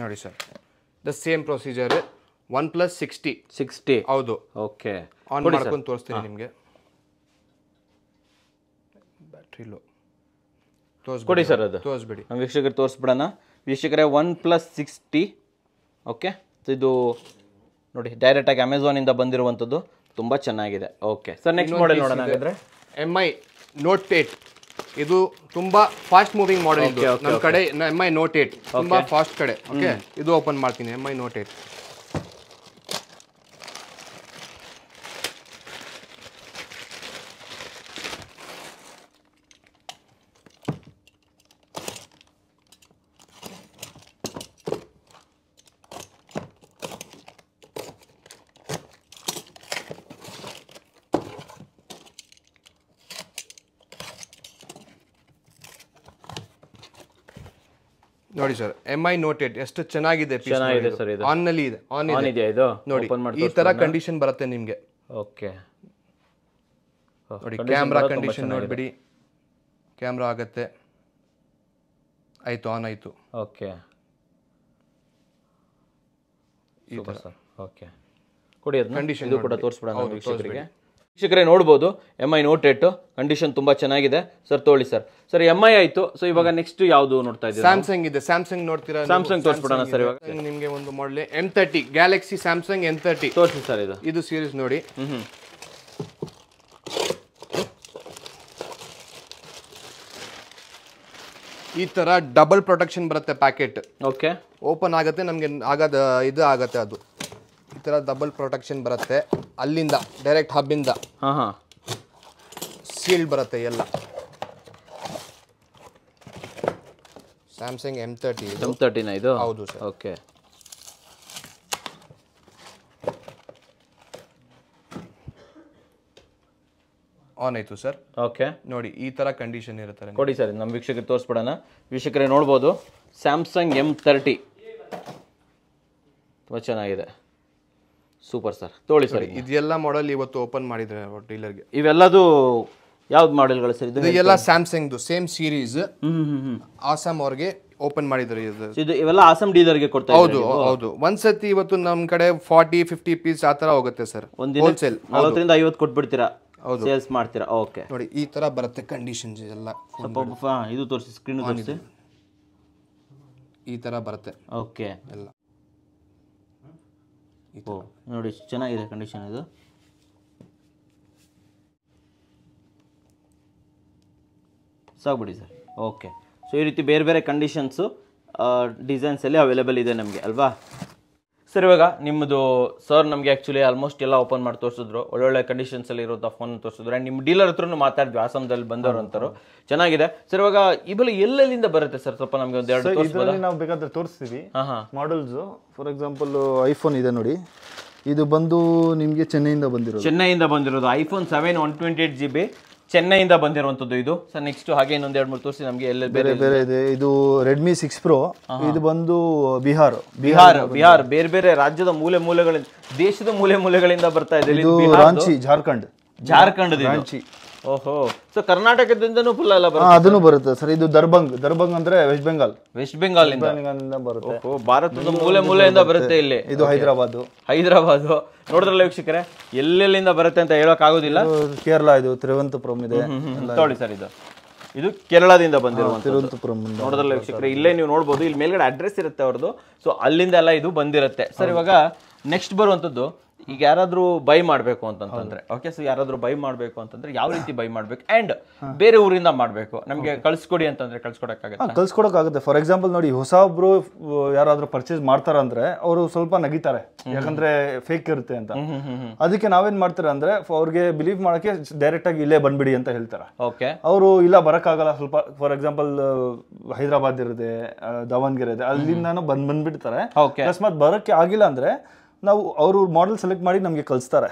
ನೋಡಿ sir. The same procedure OnePlus sixty sixty ಹೌದು ಓಕೆ ಆನ್ ಮಾಡ್ಕೊಂಡು ತೋರಿಸ್ತೀನಿ ನಿಮಗೆ. ಬ್ಯಾಟ್ರಿ ಲೋ ಕೊಡಿ ಸರ್ ಅದು. ತೋರಿಸ್ಬಿಡಿ. ನಮ್ಮ ವೀಕ್ಷಕರು ತೋರಿಸ್ಬಿಡೋಣ. ವೀಕ್ಷಕರೇ ಒನ್ ಪ್ಲಸ್ ಸಿಕ್ಸ್ಟಿ ಓಕೆ ಇದು ನೋಡಿ ಡೈರೆಕ್ಟಾಗಿ ಅಮೆಝಾನಿಂದ ಬಂದಿರುವಂಥದ್ದು ತುಂಬ ಚೆನ್ನಾಗಿದೆ. ಓಕೆ ಸರ್ ನೆಕ್ಸ್ಟ್ ಮಾಡೆಲ್ ನೋಡೋಣ ಹಾಗಾದ್ರೆ. ಎಂ ಐ ನೋಟ್ ಏಟ್ ಇದು ತುಂಬಾ ಫಾಸ್ಟ್ ಮೂವಿಂಗ್ ಮಾಡೆಲ್ ಇದು. ನಮ್ಮ ಕಡೆ ಎಂ ಐ ನೋಟ್ ಏಟ್ ತುಂಬಾ ಫಾಸ್ಟ್ ಕಡೆ. ಓಕೆ ಇದು ಓಪನ್ ಮಾಡ್ತೀನಿ ಎಂ ಐ ನೋಟ್ ಏಟ್ ನೋಡಿ sir M I note eight ಎಷ್ಟು ಚೆನ್ನಾಗಿದೆ ಚೆನ್ನಾಗಿದೆ ಸರ್ ಇದು. ಆನ್ನಲ್ಲಿ ಇದೆ. ಆನ್ ಆನ್ ಇದೆ? ಇದು ನೋಡಿ ಈ ತರ ಕಂಡೀಷನ್ ಬರುತ್ತೆ ನಿಮ್ಗೆ. ಓಕೆ ನೋಡಿ ಕ್ಯಾಮ್ರಾ ಕಂಡೀಷನ್ ನೋಡ್ಬಿಡಿ. ಕ್ಯಾಮ್ರಾ ಆಗತ್ತೆ. ಆಯ್ತು ಆನ್ ಆಯ್ತು. ಓಕೆ ಈ ತರ. ಸರ್ ಓಕೆ ಕೊಡಿ ಕಂಡೀಷನ್ Condition ಇದು ಕೂಡ. ತೋರಿಸ್ಬಿಡೋಣ ವೀಕ್ಷಕರಿಗೆ. ವೀಕ್ಷಕರೇ ನೋಡ್ಬೋದು. M I note eight condition ತುಂಬಾ ಚೆನ್ನಾಗಿದೆ. ಸರ್ ತೋಳಿ ಸರ್ ಸರ್ ಎಂ ಐ ಆಯ್ತು. ಸೊ ಇವಾಗ ನೆಕ್ಸ್ಟ್ ಯಾವುದು ನೋಡ್ತಾ ಇದ್ದೀವಿ ಸ್ಯಾಮ್ಸಂಗ್ ಇದೆ. ಸ್ಯಾಮ್ಸಂಗ್ ನೋಡ್ತೀರಾ ಸ್ಯಾಮ್ಸಂಗ್ ತೋರಿಸ್ಬಿಡೋಣ ಸರ್. ಇವಾಗ. ನಿಮಗೆ ಒಂದು model M thirty Galaxy Samsung M thirty ತೋರಿಸಿ ಸರ್ ಇದು. ಇದು ಸೀರೀಸ್ ನೋಡಿ. ಈ ತರ ಡಬಲ್ ಪ್ರೊಟೆಕ್ಷನ್ ಬರುತ್ತೆ ಪ್ಯಾಕೆಟ್ ಓಕೆ ಓಪನ್ ಆಗುತ್ತೆ ನಮಗೆ ಆಗದ ಇದು ಆಗುತ್ತೆ ಅದು. ತರ ಡಬಲ್ ಪ್ರೊಟೆಕ್ಷನ್ ಬರುತ್ತೆ. ಅಲ್ಲಿಂದ ಡೈರೆಕ್ಟ್ ಹಬ್ಬಿಂದ ಹಾಂ ಹಾಂ. ಸೀಲ್ಡ್ ಬರುತ್ತೆ ಎಲ್ಲ. ಸ್ಯಾಮ್ಸಂಗ್ ಎಂ ತರ್ಟಿ ಎಂ ತರ್ಟಿನ ಇದು? ಹೌದು ಸರ್. ಓಕೆ ಆನ್ ಆಯಿತು ಸರ್. ಓಕೆ ನೋಡಿ ಈ ಥರ ಕಂಡೀಷನ್ ಇರುತ್ತೆ ಕೊಡಿ ಸರ್ ನಮ್ಮ ವೀಕ್ಷಕರಿಗೆ ತೋರಿಸ್ಬಿಡೋಣ. ವೀಕ್ಷಕರೇ ನೋಡ್ಬೋದು ಸ್ಯಾಮ್ಸಂಗ್ ಎಂ ತರ್ಟಿ ತುಂಬ ಚೆನ್ನಾಗಿದೆ. Super sir. ತೋಳಿ ಸರ್ ಇದೆಲ್ಲ ಮಾಡೆಲ್ ಇವತ್ತು ಓಪನ್ ಮಾಡಿದ್ರೆ ಡೀಲರ್ಗೆ ಇವೆಲ್ಲದು ಯಾವ್ದು ಮಾಡೆಲ್ಗಳು ಸರ್ ಇದು ಇದು ಎಲ್ಲ ಸ್ಯಾಮ್ಸಂಗ್ದು ಸೇಮ್ ಸೀರೀಸ್ ಆಸಾಮ್ ಅವ್ರಿಗೆ ಓಪನ್ ಮಾಡಿದ್ರು ಇದು. ಇವೆಲ್ಲ ಆಸಮ್ ಡೀಲರ್ಗೆ ಕೊಡ್ತಾರೆ ಹೌದು ಹೌದು. ಒಂದ್ಸತಿ ಇವತ್ತು ನಮ್ ಕಡೆ ಫಾರ್ಟಿ ಫಿಫ್ಟಿ ಪೀಸ್ ಆ ತರ ಹೋಗುತ್ತೆ ಸರ್. ಹೋಲ್ಸೇಲ್ ನಲವತ್ತರಿಂದ ಐವತ್ತು ಕೊಟ್ಬಿಡ್ತೀರಾ? ಸೇಲ್ಸ್ ಮಾಡ್ತೀರಾ? ಓಕೆ ನೋಡಿ ಈ ತರ ಬರುತ್ತೆ ಕಂಡೀಷನ್ಸ್ ಎಲ್ಲ. ಇದು ತೋರಿಸಿ ಸ್ಕ್ರೀನ್ ತೋರಿಸಿ. ಈ ತರ ಬರುತ್ತೆ. ಓಕೆ ಎಲ್ಲ. ನೋಡಿ ಚೆನ್ನಾಗಿದೆ ಕಂಡೀಷನ್ ಇದು. ಸಾಕ್ಬಿಡಿ ಸರ್. ಓಕೆ ಸೊ ಈ ರೀತಿ ಬೇರೆ ಬೇರೆ ಕಂಡೀಷನ್ಸು ಡಿಸೈನ್ಸಲ್ಲಿ ಅವೈಲೇಬಲ್ ಇದೆ ನಮಗೆ, ಅಲ್ವಾ? ಸರ್ ಇವಾಗ ನಿಮ್ಮದು ಸರ್ ನಮಗೆ ಆ್ಯಕ್ಚುಲಿ ಆಲ್ಮೋಸ್ಟ್ ಎಲ್ಲ ಓಪನ್ ಮಾಡಿ ತೋರಿಸಿದ್ರು. ಒಳ್ಳೊಳ್ಳೆ ಕಂಡೀಷನ್ಸಲ್ಲಿ ಇರೋಂಥ ಫೋನ್ ತೋರಿಸಿದ್ರು. ಆ್ಯಂಡ್ ನಿಮ್ಮ ಡೀಲರ್ ಹತ್ರನೂ ಮಾತಾಡಿದ್ವಿ ಆಸಾಮದಲ್ಲಿ ಬಂದವರು ಅಂತಾರೆ ಚೆನ್ನಾಗಿದೆ. ಸರ್ ಇವಾಗ ಇವೆಲ್ಲ ಎಲ್ಲೆಲ್ಲಿಂದ ಬರುತ್ತೆ ಸರ್? ಸ್ವಲ್ಪ ನಮಗೆ ಒಂದು ಎರಡು ನಾವು ಬೇಕಾದ್ರೆ ತೋರಿಸ್ತೀವಿ. ಹಾಂ ಹಾಂ. ಮಾಡಲ್ಸ್ ಫಾರ್ ಎಕ್ಸಾಂಪಲ್ ಐಫೋನ್ ಇದೆ ನೋಡಿ. ಇದು ಬಂದು ನಿಮಗೆ ಚೆನ್ನೈಯಿಂದ ಬಂದಿರೋದು. ಚೆನ್ನೈಯಿಂದ ಬಂದಿರೋದು. IPhone seven one twenty eight G B ಚೆನ್ನೈಯಿಂದ ಬಂದಿರುವಂತದ್ದು ಇದು. ಸರ್ ನೆಕ್ಸ್ಟ್ ಹಾಗೆ ಇನ್ನೊಂದು ಎರಡು ಮೂರು ತೋರಿಸಿ ನಮಗೆ ಎಲ್ಲ ಬೇರೆ ಬೇರೆ ಇದೆ. ಇದು. ರೆಡ್ಮಿ ಸಿಕ್ಸ್ ಪ್ರೋ ಇದು ಬಂದು ಬಿಹಾರ್. ಬಿಹಾರ್ ಬಿಹಾರ್. ಬೇರೆ ಬೇರೆ ರಾಜ್ಯದ ಮೂಲೆ ಮೂಲೆಗಳಿಂದ ದೇಶದ ಮೂಲೆ ಮೂಲೆಗಳಿಂದ ಬರ್ತಾ ಇದು ರಾಂಚಿ ಜಾರ್ಖಂಡ್. ಜಾರ್ಖಂಡ್ ರಾಂಚಿ. ಓಹೋ. ಸೊ ಕರ್ನಾಟಕದಿಂದನೂ ಫುಲ್ ಎಲ್ಲ ಹಾ ಬರುತ್ತೆ ಅದನ್ನು ಬರುತ್ತೆ ಸರ್. ಇದು ದರ್ಬಂಗ್ ದರ್ಬಂಗ್ ಅಂದ್ರೆ ವೆಸ್ಟ್ ಬೆಂಗಾಲ್ ವೆಸ್ಟ್ ಬೆಂಗಾಲಿಂದ ಬೆಂಗಾಲಿಂದ ಬರುತ್ತೆ. ಓಹೋ ಭಾರತದ ಮೂಲೆ ಮೂಲೆಯಿಂದ ಬರುತ್ತೆ. ಇಲ್ಲಿ. ಇದು ಹೈದರಾಬಾದ್. ಹೈದರಾಬಾದ್. ನೋಡಿದ್ರಲ್ಲ ವೀಕ್ಷಕರೇ ಎಲ್ಲೆಲ್ಲಿಂದ ಬರುತ್ತೆ ಅಂತ ಹೇಳಕ್ ಆಗೋದಿಲ್ಲ ಕೇರಳ ಇದು ತಿರುವಂತಪುರಂ ಇದೆ. ನೋಡಿ ಸರ್ ಇದು. ಇದು ಕೇರಳದಿಂದ ಬಂದಿರುವಂತ ತಿರುವಂತಪುರಂ ನೋಡಿದ್ರಲ್ಲ ವೀಕ್ಷಕರೆ ಇಲ್ಲೇ ನೀವು ನೋಡಬಹುದು ಇಲ್ಲಿ ಮೇಲ್ಗಡೆ ಅಡ್ರೆಸ್ ಇರುತ್ತೆ ಅವ್ರದ್ದು ಸೊ ಅಲ್ಲಿಂದ ಎಲ್ಲ ಇದು ಬಂದಿರುತ್ತೆ. ಸರ್ ಇವಾಗ ನೆಕ್ಸ್ಟ್ ಬರುವಂಥದ್ದು ಈಗ ಯಾರಾದ್ರೂ ಬೈ ಮಾಡಬೇಕು ಅಂತಂತಂದ್ರೆ. ಓಕೆ ಸೊ ಯಾರಾದ್ರೂ ಬೈ ಮಾಡಬೇಕು ಅಂತಂದ್ರೆ ಯಾವ ರೀತಿ ಬೈ ಮಾಡ್ಬೇಕು? ಅಂಡ್ ಬೇರೆ ಊರಿಂದ ಮಾಡಬೇಕು. ನಮಗೆ ಕಳ್ಸಿಕೊಡಿ ಅಂತಂದ್ರೆ ಕಳ್ಸ್ಕೊಡಕ್ಕಾಗತ್ತೆ? ಕಳ್ಸ್ಕೊಡಕ್ಕಾಗುತ್ತೆ. ಫಾರ್ ಎಕ್ಸಾಂಪಲ್ ನೋಡಿ ಹೊಸ ಒಬ್ರು ಯಾರಾದ್ರೂ ಪರ್ಚೇಸ್ ಮಾಡ್ತಾರಂದ್ರೆ ಅವರು ಸ್ವಲ್ಪ ನಗಿತಾರೆ. ಯಾಕಂದ್ರೆ ಫೇಕ್ ಇರುತ್ತೆ ಅಂತ. ಅದಕ್ಕೆ ನಾವೇನ್ ಮಾಡ್ತಾರೆ ಅಂದ್ರೆ ಅವ್ರಿಗೆ ಬಿಲೀವ್ ಮಾಡಕ್ಕೆ ಡೈರೆಕ್ಟ್ ಆಗಿ ಇಲ್ಲೇ ಬಂದ್ಬಿಡಿ ಅಂತ ಹೇಳ್ತಾರೆ. ಓಕೆ ಅವರು ಇಲ್ಲ ಬರಕ್ಕಾಗಲ್ಲ. ಸ್ವಲ್ಪ ಫಾರ್ ಎಕ್ಸಾಂಪಲ್ ಹೈದರಾಬಾದ್ ಇರುತ್ತೆ ದಾವಣಗೆರೆ ಇದೆ. ಅಲ್ಲಿಂದಾನು ಬಂದ್ ಬಂದ್ಬಿಡ್ತಾರೆ. ಅಕಸ್ಮಾತ್ ಬರಕ್ಕೆ ಆಗಿಲ್ಲ ಅಂದ್ರೆ ನಾವು ಅವರು ಮಾಡೆಲ್ ಸೆಲೆಕ್ಟ್ ಮಾಡಿ ನಮಗೆ ಕಳಿಸ್ತಾರೆ.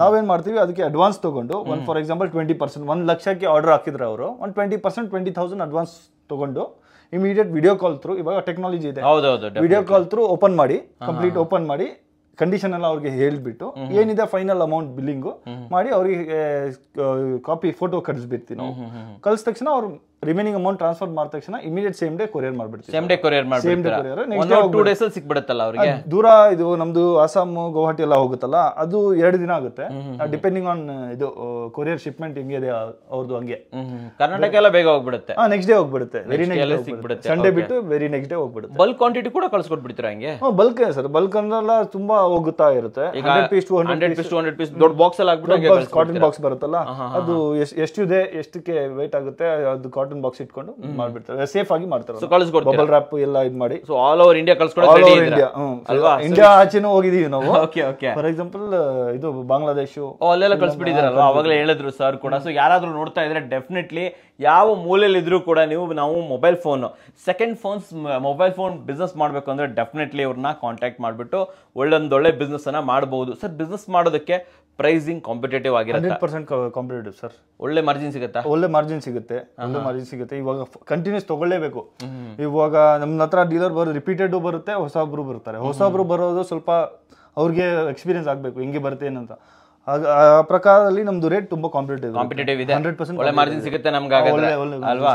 ನಾವೇನ್ ಮಾಡ್ತೀವಿ ಅದಕ್ಕೆ ಅಡ್ವಾನ್ಸ್ ತಗೊಂಡು ಒಂದು ಫಾರ್ ಎಕ್ಸಾಂಪಲ್ ಟ್ವೆಂಟಿ ಪರ್ಸೆಂಟ್ ಒಂದು ಲಕ್ಷಕ್ಕೆ ಆರ್ಡರ್ ಹಾಕಿದ್ರೆ ಅವರು ಒಂದು twenty percent twenty thousand advance ತಗೊಂಡು ಇಮಿಡಿಯೇಟ್ ವಿಡಿಯೋ ಕಾಲ್ ಥ್ರೂ ಇವಾಗ ಟೆಕ್ನಾಲಜಿ ಇದೆ. ವಿಡಿಯೋ ಕಾಲ್ ತ್ರೂ ಓಪನ್ ಮಾಡಿ ಕಂಪ್ಲೀಟ್ ಓಪನ್ ಮಾಡಿ ಕಂಡೀಷನ್ ಎಲ್ಲ ಅವ್ರಿಗೆ ಹೇಳ್ಬಿಟ್ಟು ಏನಿದೆ ಫೈನಲ್ ಅಮೌಂಟ್ ಬಿಲ್ಲಿಂಗು ಮಾಡಿ ಅವ್ರಿಗೆ ಕಾಪಿ ಫೋಟೋ ಕಳಿಸ್ಬಿಡ್ತೀವಿ ನಾವು. ಕಳ್ಸಿದ ತಕ್ಷಣ ಅವ್ರು ರಿಮೈನಿಂಗ್ ಅಮೌಂಟ್ ಟ್ರಾನ್ಸ್ಫರ್ ಮಾಡಿದ ತಕ್ಷಣ immediate same day courier ಮಾಡ್ಬಿಡ್ತೀವಿ. Same day courier two days ಅಲ್ಲಿ ಸಿಕ್ಬಿಡುತ್ತಲ್ಲ ಅವರಿಗೆ? ದೂರ ಇದು ನಮ್ದು ಅಸ್ಸಾಂ ಗುವಾಹಟಿ ಎಲ್ಲ ಹೋಗುತ್ತಲ್ಲ ಅದು ಎರಡು ದಿನ ಆಗುತ್ತೆ. ಡಿಪೆಂಡಿಂಗ್ ಆನ್ ಇದು ಕೊರಿಯರ್ ಶಿಪ್ಮೆಂಟ್ ಹೆಂಗಿದೆ ಅವ್ರದ್ದು ಹಂಗೆ. ಕರ್ನಾಟಕ ಎಲ್ಲ ಬೇಗ ಹೋಗ್ಬಿಡುತ್ತೆ. ನೆಕ್ಸ್ಟ್ ಡೇ ಹೋಗ್ಬಿಡುತ್ತೆ. ವೆರಿ ಎಲ್ಲ ನೆಕ್ಸ್ಟ್ ಸಿಕ್ಬಿಡುತ್ತೆ, ಸಂಡೇ. ಬಿಟ್ಟು ವೆರಿ ನೆಕ್ಸ್ಟ್ ಡೇ ಹೋಗ್ಬಿಡುತ್ತೆ. ಬಲ್ಕ್ ಕ್ವಾಂಟಿಟಿ ಕೂಡ ಕಳ್ಸ್ಕೊಟ್ಬಿಡ್ತೀರಾ ಹಂಗೆ? ಬಲ್ಕ್ ಸರ್ ಬಲ್ಕ್ ಅಂದ್ರೆಲ್ಲ ತುಂಬಾ ಹೋಗುತ್ತಾ ಇರುತ್ತೆ. Hundred piece two hundred piece two hundred piece ದೊಡ್ಡ ಬಾಕ್ಸ್ ಅಲ್ಲಿ ಹಾಕ್ಬಿಟ್ಟು ಕಾಟನ್ ಬಾಕ್ಸ್ ಬರುತ್ತಲ್ಲ ಅದು ಎಷ್ಟ್ ಎಷ್ಟಿದೆ ಎಷ್ಟಕ್ಕೆ ವೇಟ್ ಆಗುತ್ತೆ ಅದು ಕಾಟನ್ ಬಾಕ್ಸ್ ಇಟ್ಕೊಂಡು ಮಾಡ್ಬಿಡ್ತಾರೆ. ಸೇಫ್ ಆಗಿ ಮಾಡ್ತಾರೆ ಬಬಲ್ ರ್ಯಾಪ್ ಎಲ್ಲ (laughs) ಇದು ಮಾಡಿ. So all over India India ಅಲ್ವಾ? ಇಂಡಿಯಾ ಆಚೆನೂ ಹೋಗಿದೀವಿ ನಾವು. ಓಕೆ ಓಕೆ ಫಾರ್ ಎಕ್ಸಾಂಪಲ್ ಇದು ಬಾಂಗ್ಲಾದೇಶ್ ಅಲ್ಲೆಲ್ಲ ಕಳ್ಸ್ಬಿಟ್ಟಿದಾರಲ್ವಾ ಅವಾಗಲೇ ಹೇಳಿದ್ರು ಸರ್ ಕೂಡ. ಸೊ ಯಾರಾದ್ರೂ ನೋಡ್ತಾ ಇದ್ರೆ ಡೆಫಿನೆಟ್ಲಿ ಯಾವ ಮೂಲೆಯಲ್ಲಿ ಇದ್ರೂ ಕೂಡ ನೀವು ನಾವು mobile phone second phones mobile phone business ಮಾಡಬೇಕು ಅಂದ್ರೆ ಡೆಫಿನೆಟ್ಲಿ ಅವ್ರನ್ನ ಕಾಂಟ್ಯಾಕ್ಟ್ ಮಾಡಿಬಿಟ್ಟು ಒಳ್ಳೊಂದೊಳ್ಳೆ ಬಿಸ್ನೆಸ್ ಅನ್ನ ಮಾಡಬಹುದು ಸರ್ ಬಿಸ್ನೆಸ್ ಮಾಡೋದಕ್ಕೆ ಪ್ರೈಸಿಂಗ್ ಕಾಂಪಿಟೇಟಿವ್ ಆಗಿರುತ್ತೆ. ಹಂಡ್ರೆಡ್ ಪರ್ಸೆಂಟ್ ಕಾಂಪಿಟೇಟಿವ್ ಸರ್ ಒಳ್ಳೆ ಮಾರ್ಜಿನ್ ಸಿಗುತ್ತಾ? ಒಳ್ಳೆ ಮಾರ್ಜಿನ್ ಸಿಗುತ್ತೆ. ಒಳ್ಳೆ ಮಾರ್ಜಿನ್ ಸಿಗುತ್ತೆ. ಇವಾಗ ಕಂಟಿನ್ಯೂಸ್ ತಗೊಳ್ಳೇಬೇಕು. ಇವಾಗ ನಮ್ಮ ಹತ್ರ ಡೀಲರ್ ಬರೋ ರಿಪೀಟೆಡ್ ಬರುತ್ತೆ ಹೊಸಬ್ರು ಬರ್ತಾರೆ ಹೊಸಬ್ರು ಬರೋದು ಸ್ವಲ್ಪ ಅವ್ರಿಗೆ ಎಕ್ಸ್ಪೀರಿಯನ್ಸ್ ಆಗಬೇಕು. ಹೆಂಗೆ ಬರುತ್ತೆ ಏನಂತ. ಆ ಪ್ರಕಾರದಲ್ಲಿ ನಮ್ದು ರೇಟ್ ತುಂಬಾ ಕಾಂಪಿಟೇಟಿವ್ ಕಾಂಪಿಟೇಟಿವ್ ಇದೆ. ಹಂಡ್ರೆಡ್ ಪರ್ಸೆಂಟ್ ಒಳ್ಳೆ ಮಾರ್ಜಿನ್ ಸಿಗುತ್ತೆ ನಮ್ಗೆ ಹಾಗಾದ್ರೆ. ಅಲ್ವಾ?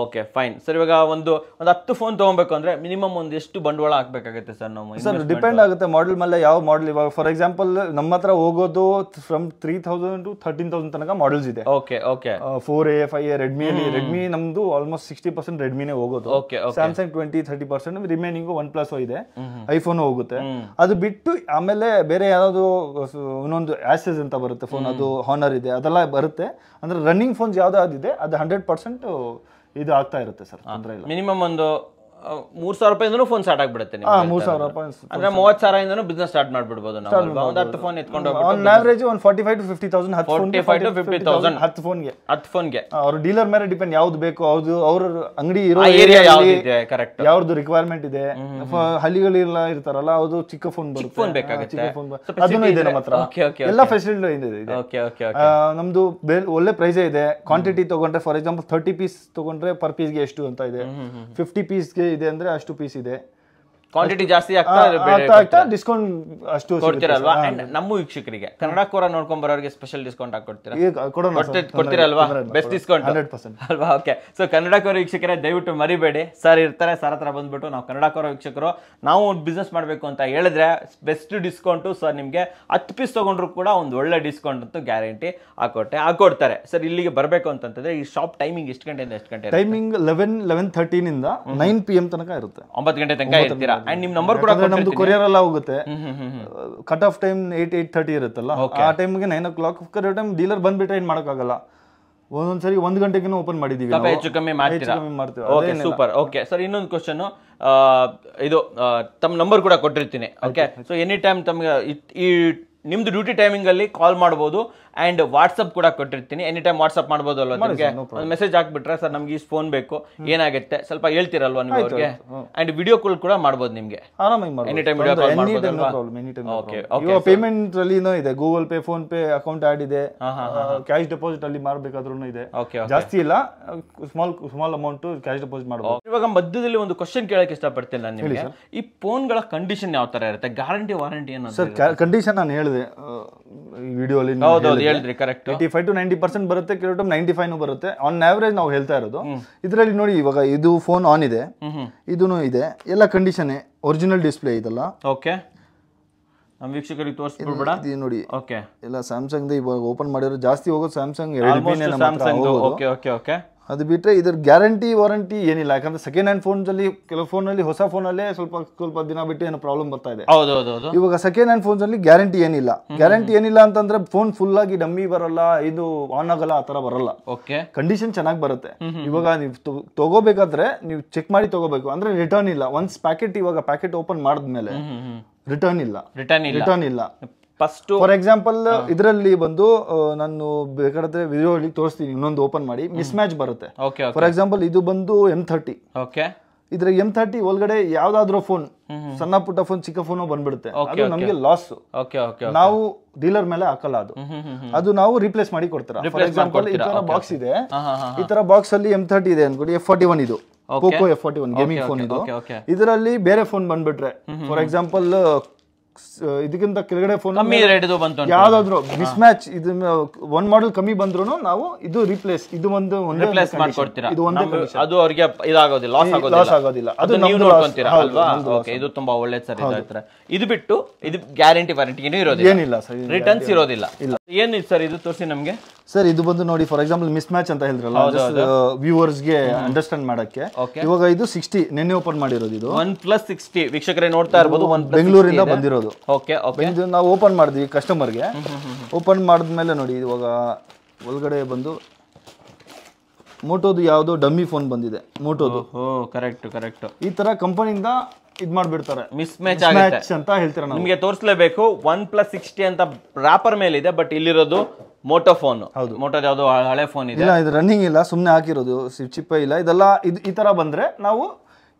ಓಕೆ ಫೈನ್ ಸರ್ ಇವಾಗ ಒಂದು ಒಂದು ಹತ್ತು ಫೋನ್ ತಗೊಬೇಕು ಅಂದ್ರೆ ಮಿನಿಮಮ್ ಒಂದು ಎಷ್ಟು ಬಂಡವಾಳ ಹಾಕ್ಬೇಕಾಗುತ್ತೆ ಸರ್ ನಾವು ಸರ್ ಡಿಪೆಂಡ್ ಆಗುತ್ತೆ ಮಾಡೆಲ್ ಮೇಲೆ ಯಾವ ಮಾಡೆಲ್ ಇವಾಗ. ಫಾರ್ ಎಕ್ಸಾಂಪಲ್ ನಮ್ಮ ಹತ್ರ ಹೋಗೋದು from three thousand to thirteen thousand ತನಕ ಮಾಡೆಲ್ಸ್ ಇದೆ. Okay okay four A five A ರೆಡ್ಮಿಯಲ್ಲಿ Redmi ನಮ್ದು ಆಲ್ಮೋಸ್ಟ್ ಸಿಕ್ಸ್ಟಿ ಪರ್ಸೆಂಟ್ ರೆಡ್ಮಿನೇ ಹೋಗೋದು. Okay okay Samsung twenty thirty percent remaining OnePlus ಇದೆ. ಐಫೋನ್ ಹೋಗುತ್ತೆ. ಅದು ಬಿಟ್ಟು ಆಮೇಲೆ ಬೇರೆ ಯಾವ್ದು ಇನ್ನೊಂದು ಆಸೆಸ್ ಅಂತ ಬರುತ್ತೆ ಫೋನ್ ಅದು ಹಾನರ್ ಇದೆ ಅದೆಲ್ಲ ಬರುತ್ತೆ. ಅಂದ್ರೆ ರನ್ನಿಂಗ್ ಫೋನ್ಸ್ ಯಾವ್ದಾದಿದೆ ಅದು ಹಂಡ್ರೆಡ್ ಪರ್ಸೆಂಟ್ ಇದು ಆಗ್ತಾ ಇರುತ್ತೆ ಸರ್ ತೊಂದರೆ ಇಲ್ಲ. ಮಿನಿಮಮ್ ಒಂದು ಮೂರ್ ಸಾವಿರ ರೂಪಾಯಿಂದನೂ ಫೋನ್ ಸ್ಟಾರ್ಟ್ ಆಗ್ಬಿಡುತ್ತೆ ಮೂರ್ ಸಾವಿರ. ರೂಪಾಯಿ ಅಂದ್ರೆ ಮೂವತ್ ಸಾವಿರದಿಂದನೂ ಬಿಸ್ನೆಸ್ ಸ್ಟಾರ್ಟ್ ಮಾಡ್ಬಿಡ್ಬೋದು ನಾವು? ಒಂದು ಹತ್ತು ಫೋನ್ ಎತ್ಕೊಂಡು ಆನ್ ಆವರೇಜ್ ಒಂದು forty five to fifty thousand ಹತ್ತು ಫೋನ್ 45 to 50,000. ಹತ್ತು ಫೋನ್ಗೆ ಹತ್ತು ಫೋನ್ಗೆ ಅವ್ರ ಡೀಲರ್ ಮೇಲೆ ಡಿಪೆಂಡ್ ಯಾವ್ದು ಬೇಕು ಅವ್ರದ್ದು ಅವ್ರ ಅಂಗಡಿ ಇರೋ ಏರಿಯಾ ಯಾವ್ದಿದೆ ಕರೆಕ್ಟ್ ಯಾವ್ದು ರಿಕ್ವೈರ್ಮೆಂಟ್ ಇದೆ. ಹಳ್ಳಿಗಳೆಲ್ಲ ಇರ್ತಾರಲ್ಲ ಅದು ಚಿಕ್ಕ ಫೋನ್ ಬರುತ್ತೆ. ಫೋನ್ ಬೇಕಾಗುತ್ತೆ. ಚಿಕ್ಕ ಫೋನ್ ಸ್ವಲ್ಪ ಅದನ್ನು ಇದೆ ನಮ್ಮ ಹತ್ರ. ಎಲ್ಲ ಫೆಸಿಲಿಟಿ ಇದೆ ಇದೆ. ಓಕೆ ಓಕೆ ಆ, ನಮ್ದು ಒಳ್ಳೆ ಪ್ರೈಸ್ ಇದೆ. ಕ್ವಾಂಟಿಟಿ ತಗೊಂಡ್ರೆ ಫಾರ್ ಎಕ್ಸಾಂಪಲ್ ತರ್ಟಿ ಪೀಸ್ ತಗೊಂಡ್ರೆ ಪರ್ ಪೀಸ್ಗೆ ಎಷ್ಟು ಅಂತ ಇದೆ. ಫಿಫ್ಟಿ ಪೀಸ್ಗೆ ಇದೆ ಅಂದ್ರೆ ಅಷ್ಟು ಪೀಸ್ ಇದೆ. ಕ್ವಾಂಟಿಟಿ ಜಾಸ್ತಿ ಆಗ್ತಾ ಡಿಸ್ಕೌಂಟ್ ಅಷ್ಟು ಕೊಡ್ತೀರಲ್ವಾ? ಅಂಡ್ ನಮ್ಮ ವೀಕ್ಷಕರಿಗೆ ಕನ್ನಡ ಕೋರ ನೋಡ್ಕೊಂಡ್ ಬರೋರಿಗೆ ಸ್ಪೆಷಲ್ ಡಿಸ್ಕೌಂಟ್ ಹಾಕಿ ಕೊಡ್ತೀರಾ? ಕೊಡ್ತೀರಲ್ವಾ? ಬೆಸ್ಟ್ ಡಿಸ್ಕೌಂಟ್ ಅಲ್ವಾ? ಓಕೆ ಸೊ ಕನ್ನಡ ಕೋರ ವೀಕ್ಷಕರೇ ದಯವಿಟ್ಟು ಮರಿಬೇಡಿ. ಸರ್ ಇರ್ತಾರೆ ಸರ್ ಹತ್ರ ಬಂದ್ಬಿಟ್ಟು ನಾವು ಕನ್ನಡ ಕೋರ ವೀಕ್ಷಕರು ನಾವು ಬಿಸ್ನೆಸ್ ಮಾಡಬೇಕು ಅಂತ ಹೇಳಿದ್ರೆ ಬೆಸ್ಟ್ ಡಿಸ್ಕೌಂಟು ಸರ್ ನಿಮಗೆ ಹತ್ತು ಪೀಸ್ ತಗೊಂಡ್ರು ಕೂಡ ಒಂದು ಒಳ್ಳೆ ಡಿಸ್ಕೌಂಟ್ ಅಂತೂ ಗ್ಯಾರಂಟಿ ಹಾಕೊಟ್ಟೆ ಹಾಕೊಡ್ತಾರೆ ಸರ್ ಇಲ್ಲಿಗೆ ಬರಬೇಕು ಅಂತಂತಂದ್ರೆ ಈ ಶಾಪ್ ಟೈಮಿಂಗ್ ಎಷ್ಟು ಗಂಟೆಯಿಂದ ಎಷ್ಟು ಗಂಟೆ ಟೈಮಿಂಗ್ ಲೆವೆನ್ ಲೆವೆನ್ ಥರ್ಟೀನಿಂದ ನೈನ್ ಪಿ ಎಂ ತನಕ ಇರುತ್ತೆ. ಒಂಬತ್ತು ಗಂಟೆ ತನಕ ಇರ್ತೀರಾ? ಅಂಡ್ ನಿಮ್ಮ ನಂಬರ್ ಕೂಡ ನಮ್ದು ಕೊರಿಯರ್ ಎಲ್ಲ ಹೋಗುತ್ತೆ. Cut off time eight eight thirty ಇರುತ್ತಲ್ಲ ಆ ಟೈಮ್ಗೆ nine o'clock correct time dealer ಬಂದ್ಬಿಟ್ರೆ ಏನ್ ಮಾಡೋಕ್ಕಾಗಲ್ಲ. ಒಂದೊಂದ್ಸರಿ ಒಂದ್ ಗಂಟೆಗೂ ಓಪನ್ ಮಾಡಿದೀವಿ ಹೆಚ್ಚು ಕಮ್ಮಿ ಮಾಡ್ತೀವಿ. ಓಕೆ ಸೂಪರ್ ಓಕೆ ಸರ್ ಇನ್ನೊಂದು ಕ್ವಶನ್ ಇದು ತಮ್ಮ ನಂಬರ್ ಕೂಡ ಕೊಟ್ಟಿರ್ತೀನಿ. ಓಕೆ ಸೊ ಎನಿ ಟೈಮ್ ತಮ್ಗೆ ಈ ನಿಮ್ದು ಡ್ಯೂಟಿ ಟೈಮಿಂಗ್ ಅಲ್ಲಿ ಕಾಲ್ ಮಾಡ್ಬೋದು. ಅಂಡ್ ವಾಟ್ಸಪ್ ಕೂಡ ಕೊಟ್ಟಿರ್ತೀನಿ. ಎನಿ ಟೈಮ್ ವಾಟ್ಸಪ್ ಮಾಡ್ಬೋದು ಅಲ್ವಾ ನಿಮಗೆ? ಒಂದು ಮೆಸೇಜ್ ಹಾಕ್ಬಿಟ್ರೆ ಸರ್ ನಮ್ಗೆ ಈ ಫೋನ್ ಬೇಕು. ಏನಾಗುತ್ತೆ? ಸ್ವಲ್ಪ ಹೇಳ್ತೀರಲ್ವಾ ನೀವು ಅವ್ರಿಗೆ? ಅಂಡ್ ವಿಡಿಯೋ ಕಾಲ್ ಕೂಡ ಮಾಡ್ಬೋದು ನಿಮ್ಗೆ. ಎನಿ ಟೈಮ್ ವಿಡಿಯೋ ಕಾಲ್ ಮಾಡ್ಬೋದು ಪೇಮೆಂಟ್ ಅಲ್ಲಿನೂ ಇದೆ Google Pay PhonePe account add ಇದೆ. ಕ್ಯಾಶ್ ಡೆಪಾಸಿಟ್ ಅಲ್ಲಿ ಮಾಡಬೇಕಾದ್ರೂ ಇದೆ. ಜಾಸ್ತಿ ಇಲ್ಲ small small amount cash deposit ಮಾಡಬಹುದು ಇವಾಗ ಮಧ್ಯದಲ್ಲಿ ಒಂದು ಕ್ವಶನ್ ಕೇಳಕ್ಕೆ ಇಷ್ಟಪಡ್ತೀನಿ ನಾನು ನಿಮಗೆ. ಈ ಫೋನ್ಗಳ ಕಂಡೀಷನ್ ಯಾವ ತರ ಇರುತ್ತೆ? ಗ್ಯಾರಂಟಿ ವಾರಂಟಿ ಏನು ಸರ್ ಕಂಡೀಷನ್ ನಾನು ಹೇಳಿದೆ ವಿಡಿಯೋ ಅಲ್ಲಿ ಹೇಳಿದ್ರಿ correct eighty five to ninety percent ಬರುತ್ತೆ ಕೆಲವು ಟೈಮ್ ನೈಂಟಿ ಫೈವ್ ಬರುತ್ತೆ. ಆನ್ ಆವರೇಜ್ ನಾವು ಹೇಳ್ತಾ ಇರೋದು ಇದರಲ್ಲಿ ನೋಡಿ ಇವಾಗ ಇದು ಫೋನ್ ಆನ್ ಇದೆ ಇದೂ ಇದೆ. ಎಲ್ಲ ಕಂಡೀಷನ್ ಒರಿಜಿನಲ್ ಡಿಸ್ಪ್ಲೇ ಇದೆಲ್ಲ. ಓಕೆ ನಮ್ಮ ವೀಕ್ಷಕರಿಗೆ ತೋರಿಸ್ಬಿಡ್ಬೇಡ. ನೋಡಿ. ಓಕೆ ಎಲ್ಲ ಸ್ಯಾಮ್ಸಂಗ್ ಇವಾಗ ಓಪನ್ ಮಾಡಿರೋ ಜಾಸ್ತಿ ಹೋಗೋದು ಸ್ಯಾಮ್ಸಂಗ್ ಎರಡು ಓಕೆ ಓಕೆ ಓಕೆ ಅದು ಬಿಟ್ರೆ ಇದ್ರ ಗ್ಯಾರಂಟಿ ವಾರಂಟಿ ಏನಿಲ್ಲ. ಯಾಕಂದ್ರೆ ಸೆಕೆಂಡ್ ಹ್ಯಾಂಡ್ ಫೋನ್ಸ್ ಅಲ್ಲಿ ಕೆಲವು ಫೋನ್ ಅಲ್ಲಿ ಹೊಸ ಫೋನ್ ಅಲ್ಲೇ ಸ್ವಲ್ಪ ಸ್ವಲ್ಪ ದಿನ ಬಿಟ್ಟು ಏನೋ ಪ್ರಾಬ್ಲಮ್ ಬರ್ತಾ ಇದೆ. ಇವಾಗ ಸೆಕೆಂಡ್ ಹ್ಯಾಂಡ್ ಫೋನ್ಸ್ ಅಲ್ಲಿ ಗ್ಯಾರಂಟಿ ಏನಿಲ್ಲ. ಗ್ಯಾರಂಟಿ ಏನಿಲ್ಲ ಅಂತಂದ್ರೆ ಫೋನ್ ಫುಲ್ ಆಗಿ ಡಮ್ಮಿ ಬರಲ್ಲ ಇದು ಆನ್ ಆಗಲ್ಲ ಆ ತರ ಬರಲ್ಲ. ಓಕೆ ಕಂಡೀಷನ್ ಚೆನ್ನಾಗಿ ಬರುತ್ತೆ. ಇವಾಗ ನೀವು ತಗೋಬೇಕಾದ್ರೆ ನೀವು ಚೆಕ್ ಮಾಡಿ ತಗೋಬೇಕು. ಅಂದ್ರೆ ರಿಟರ್ನ್ ಇಲ್ಲ. ಒನ್ಸ್ ಪ್ಯಾಕೆಟ್ ಇವಾಗ ಪ್ಯಾಕೆಟ್ ಓಪನ್ ಮಾಡಿದ್ಮೇಲೆ ರಿಟರ್ನ್ ಇಲ್ಲ. ರಿಟರ್ನ್ ಇಲ್ಲ. ರಿಟರ್ನ್ ಇಲ್ಲ. ಫಸ್ಟ್ ಫಾರ್ ಎಕ್ಸಾಂಪಲ್ ಇದರಲ್ಲಿ ಬಂದು ನಾನು ಬೇಕಾದ್ರೆ ವಿಡಿಯೋ ಅಲ್ಲಿ ತೋರಿಸ್ತೀನಿ ಇನ್ನೊಂದು ಓಪನ್ ಮಾಡಿ ಮಿಸ್ ಮ್ಯಾಚ್ ಬರುತ್ತೆ. ಫಾರ್ ಎಕ್ಸಾಂಪಲ್ ಇದು ಬಂದು ಎಂ ಥರ್ಟಿ ಓಕೆ ಇದ್ರ ಎಂ ಥರ್ಟಿ ಒಳಗಡೆ ಯಾವ್ದಾದ್ರು ಫೋನ್ ಸಣ್ಣ ಪುಟ್ಟ ಫೋನ್ ಚಿಕ್ಕ ಫೋನ್ ಬಂದ್ಬಿಡುತ್ತೆ. ಅದು ನಮಗೆ ಲಾಸ್ ಓಕೆ ಓಕೆ ನಾವು ಡೀಲರ್ ಮೇಲೆ ಹಾಕಲ್ಲ ಅದು. ಅದು ನಾವು ರಿಪ್ಲೇಸ್ ಮಾಡಿ ಕೊಡ್ತಾರೆ? ಫಾರ್ ಎಕ್ಸಾಂಪಲ್ ಈ ತರ ಬಾಕ್ಸ್ ಇದೆ. ಈ ತರ ಬಾಕ್ಸ್ ಅಲ್ಲಿ ಎಂ ಥರ್ಟಿ ಇದೆ ಅನ್ಕೊಡಿ ಎಫ್ ಫಾರ್ಟಿ ಒನ್ ಇದು Poco F forty one gaming phone ಇದು. ಇದರಲ್ಲಿ ಬೇರೆ ಫೋನ್ ಬಂದ್ಬಿಟ್ರೆ. ಫಾರ್ ಎಕ್ಸಾಂಪಲ್ ಇದಕ್ಕಿಂತ ಕೆಳಗಡೆ ಫೋನ್ ಕಮ್ಮಿ ಬಂತು ಯಾವ್ದಾದ್ರು ಮಿಸ್ ಮ್ಯಾಚ್ ಇದು ಒನ್ ಮಾಡೆಲ್ ಕಮ್ಮಿ ಬಂದ್ರು ನಾವು ಇದು ರಿಪ್ಲೇಸ್ ಇದು ಒಂದು ರಿಪ್ಲೇಸ್. ಮಾಡ್ಕೊಡ್ತೀರಾ? ಇದು ಒಂದೇ ಅದು ಅವ್ರಿಗೆ ಇದಾಗೋದಿಲ್ಲ ಲಾಸ್ ಆಗೋದಿಲ್ಲ. ಲಾಸ್ ಆಗೋದಿಲ್ಲ. ಅದು ನೀವು. ನೋಡ್ಕೊಂತೀರಾ ಅಲ್ವಾ? ಓಕೆ ಇದು ತುಂಬಾ ಒಳ್ಳೆ ಸರ್ ಇದು ಇದು ಬಿಟ್ಟು ಇದು ಗ್ಯಾರಂಟಿ ವಾರಂಟಿ ಏನೂ ಇರೋದಿಲ್ಲ. ಏನಿಲ್ಲ ಸರ್ ರಿಟರ್ನ್ಸ್ ಇರೋದಿಲ್ಲ. ಏನು ಸರ್ ಇದು ತೋರಿಸಿ ನಮಗೆ? ಸರ್ ಇದು ಬಂದು ನೋಡಿ ಫಾರ್ ಎಕ್ಸಾಂಪಲ್ ಮಿಸ್ ಮ್ಯಾಚ್ ಅಂತ ಹೇಳಿದ್ರಲ್ಲ ವ್ಯೂವರ್ಸ್ಗೆ ಅಂಡರ್ಸ್ಟ್ಯಾಂಡ್ ಮಾಡಕ್ಕೆ. ಇವಾಗ ಇದು ಸಿಕ್ಸ್ಟಿ ನಿನ್ನೆ ಓಪನ್ ಮಾಡಿರೋದು ಇದು. ಒನ್ ಪ್ಲಸ್ ಸಿಕ್ಸ್ಟಿ ವೀಕ್ಷಕರೇ ನೋಡ್ತಾ ಇರ್ಬೋದು ಒನ್ ಬೆಂಗಳೂರಿಂದ ಬಂದಿರೋದು. ಓಕೆ ಓಕೆ ಇದು ನಾವು ಓಪನ್ ಮಾಡಿದ್ವಿ ಕಸ್ಟಮರ್ಗೆ ಓಪನ್ ಮಾಡಿದ್ಮೇಲೆ ನೋಡಿ ಇವಾಗ ಒಳಗಡೆ ಬಂದು ಮೋಟೋದು ಯಾವುದು ಡಮ್ಮಿ ಫೋನ್ ಬಂದಿದೆ ಮೋಟೋದು ಓ ಕರೆಕ್ಟ್ ಕರೆಕ್ಟ್ ಈ ತರ ಕಂಪನಿಯಿಂದ ಇದ್ ಮಾಡ್ಬಿಡ್ತಾರೆ. ಮಿಸ್ ಮ್ಯಾಚ್ ಮ್ಯಾಚ್ ಅಂತ ಹೇಳ್ತಾರೆ ನಿಮಗೆ ತೋರಿಸಲೇಬೇಕು ಒನ್ ಪ್ಲಸ್ ಸಿಕ್ಸ್ಟಿ ಅಂತ ರಾಪರ್ ಮೇಲೆ ಇದೆ ಬಟ್ ಇಲ್ಲಿರೋದು ಮೋಟೋ ಫೋನ್ ಹೌದು. ಮೋಟೋದು ಯಾವುದು ಹಳೆ ಫೋನ್ ಇದೆ. ಇಲ್ಲ ಇದು ರನ್ನಿಂಗ್ ಇಲ್ಲ ಸುಮ್ಮನೆ ಹಾಕಿರೋದು ಚಿಪ್ಪೇ ಇಲ್ಲ. ಇದೆಲ್ಲ ಇದು ಈ ತರ ಬಂದ್ರೆ ನಾವು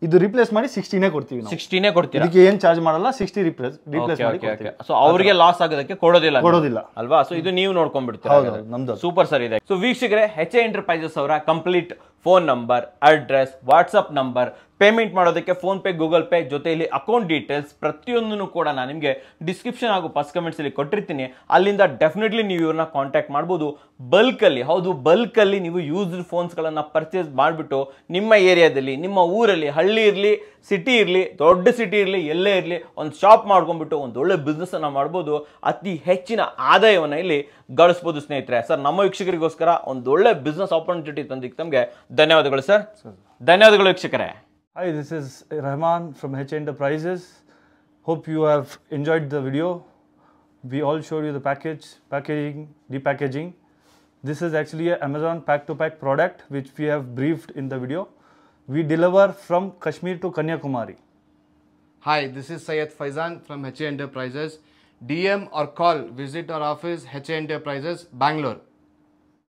ಇದು ರಿಪ್ಲೇಸ್ ಮಾಡಿ ಸಿಕ್ಸ್ಟಿನೇ ಕೊಡ್ತೀವಿ ಸಿಕ್ಸ್ಟಿನೇ ಕೊಡ್ತೀವಿ ಇದಕ್ಕೆ ಏನ್ ಚಾರ್ಜ್ ಮಾಡಲ್ಲ ಸಿಕ್ಸ್ಟಿ ರಿಪ್ಲೇಸ್ ರಿಪ್ಲೇಸ್ ಮಾಡಿ ಸೊ ಅವರಿಗೆ ಲಾಸ್ ಆಗೋದಕ್ಕೆ ಕೊಡೋದಿಲ್ಲ ಕೊಡೋದಿಲ್ಲ. ಅಲ್ವಾ? ಸೊ ಇದು ನೀವು ನೋಡ್ಕೊಂಡ್ಬಿಡ್ತೀರಾ ನಮ್ದು. ಸೂಪರ್ ಸರ್ ಇದೆ. ಸೊ ವೀಕ್ಷಕರೇ ಹೆಚ್ ಎ ಎಂಟರ್ಪ್ರೈಸಸ್ ಅವರ complete phone number address WhatsApp number payment ಮಾಡೋದಕ್ಕೆ ಫೋನ್ ಪೇ ಗೂಗಲ್ ಪೇ ಜೊತೆಯಲ್ಲಿ ಅಕೌಂಟ್ ಡೀಟೇಲ್ಸ್ ಪ್ರತಿಯೊಂದನ್ನು ಕೂಡ ನಾನು ನಿಮಗೆ ಡಿಸ್ಕ್ರಿಪ್ಷನ್ ಹಾಗೂ ಫಸ್ಟ್ ಕಮೆಂಟ್ಸಲ್ಲಿ ಕೊಟ್ಟಿರ್ತೀನಿ. ಅಲ್ಲಿಂದ ಡೆಫಿನೆಟ್ಲಿ ನೀವು ಇವ್ರನ್ನ ಕಾಂಟ್ಯಾಕ್ಟ್ ಮಾಡ್ಬೋದು. ಬಲ್ಕಲ್ಲಿ ಹೌದು ಬಲ್ಕಲ್ಲಿ ನೀವು ಯೂಸ್ಡ್ ಫೋನ್ಸ್ಗಳನ್ನು ಪರ್ಚೇಸ್ ಮಾಡಿಬಿಟ್ಟು ನಿಮ್ಮ ಏರಿಯಾದಲ್ಲಿ ನಿಮ್ಮ ಊರಲ್ಲಿ ಹಳ್ಳಿ ಇರಲಿ ಸಿಟಿ ಇರಲಿ ದೊಡ್ಡ ಸಿಟಿ ಇರಲಿ ಎಲ್ಲೇ ಇರಲಿ ಒಂದು ಶಾಪ್ ಮಾಡ್ಕೊಂಡ್ಬಿಟ್ಟು ಒಂದು ಒಳ್ಳೆ ಬಿಸ್ನೆಸ್ಸನ್ನು ಮಾಡ್ಬೋದು. ಅತಿ ಹೆಚ್ಚಿನ ಆದಾಯವನ್ನು ಇಲ್ಲಿ ಗಳಿಸ್ಬೋದು ಸ್ನೇಹಿತರೆ. ಸರ್ ನಮ್ಮ ವೀಕ್ಷಕರಿಗೋಸ್ಕರ ಒಂದು ಒಳ್ಳೆ ಬಿಸ್ನೆಸ್ ಆಪರ್ಚುನಿಟಿ ತಂದಿಕ್ಕೆ ತಮಗೆ ಧನ್ಯವಾದಗಳು ಸರ್. ಧನ್ಯವಾದಗಳು ವೀಕ್ಷಕರೇ. Hi, this is Rahman from H Enterprises. Hope you have enjoyed the video. We all showed you the package, packaging, repackaging. This is actually a Amazon pack-to-pack product which we have briefed in the video. We deliver from Kashmir to Kanyakumari. Hi, this is Syed Faizan from HA Enterprises. DM or call, visit our office, HA Enterprises, Bangalore.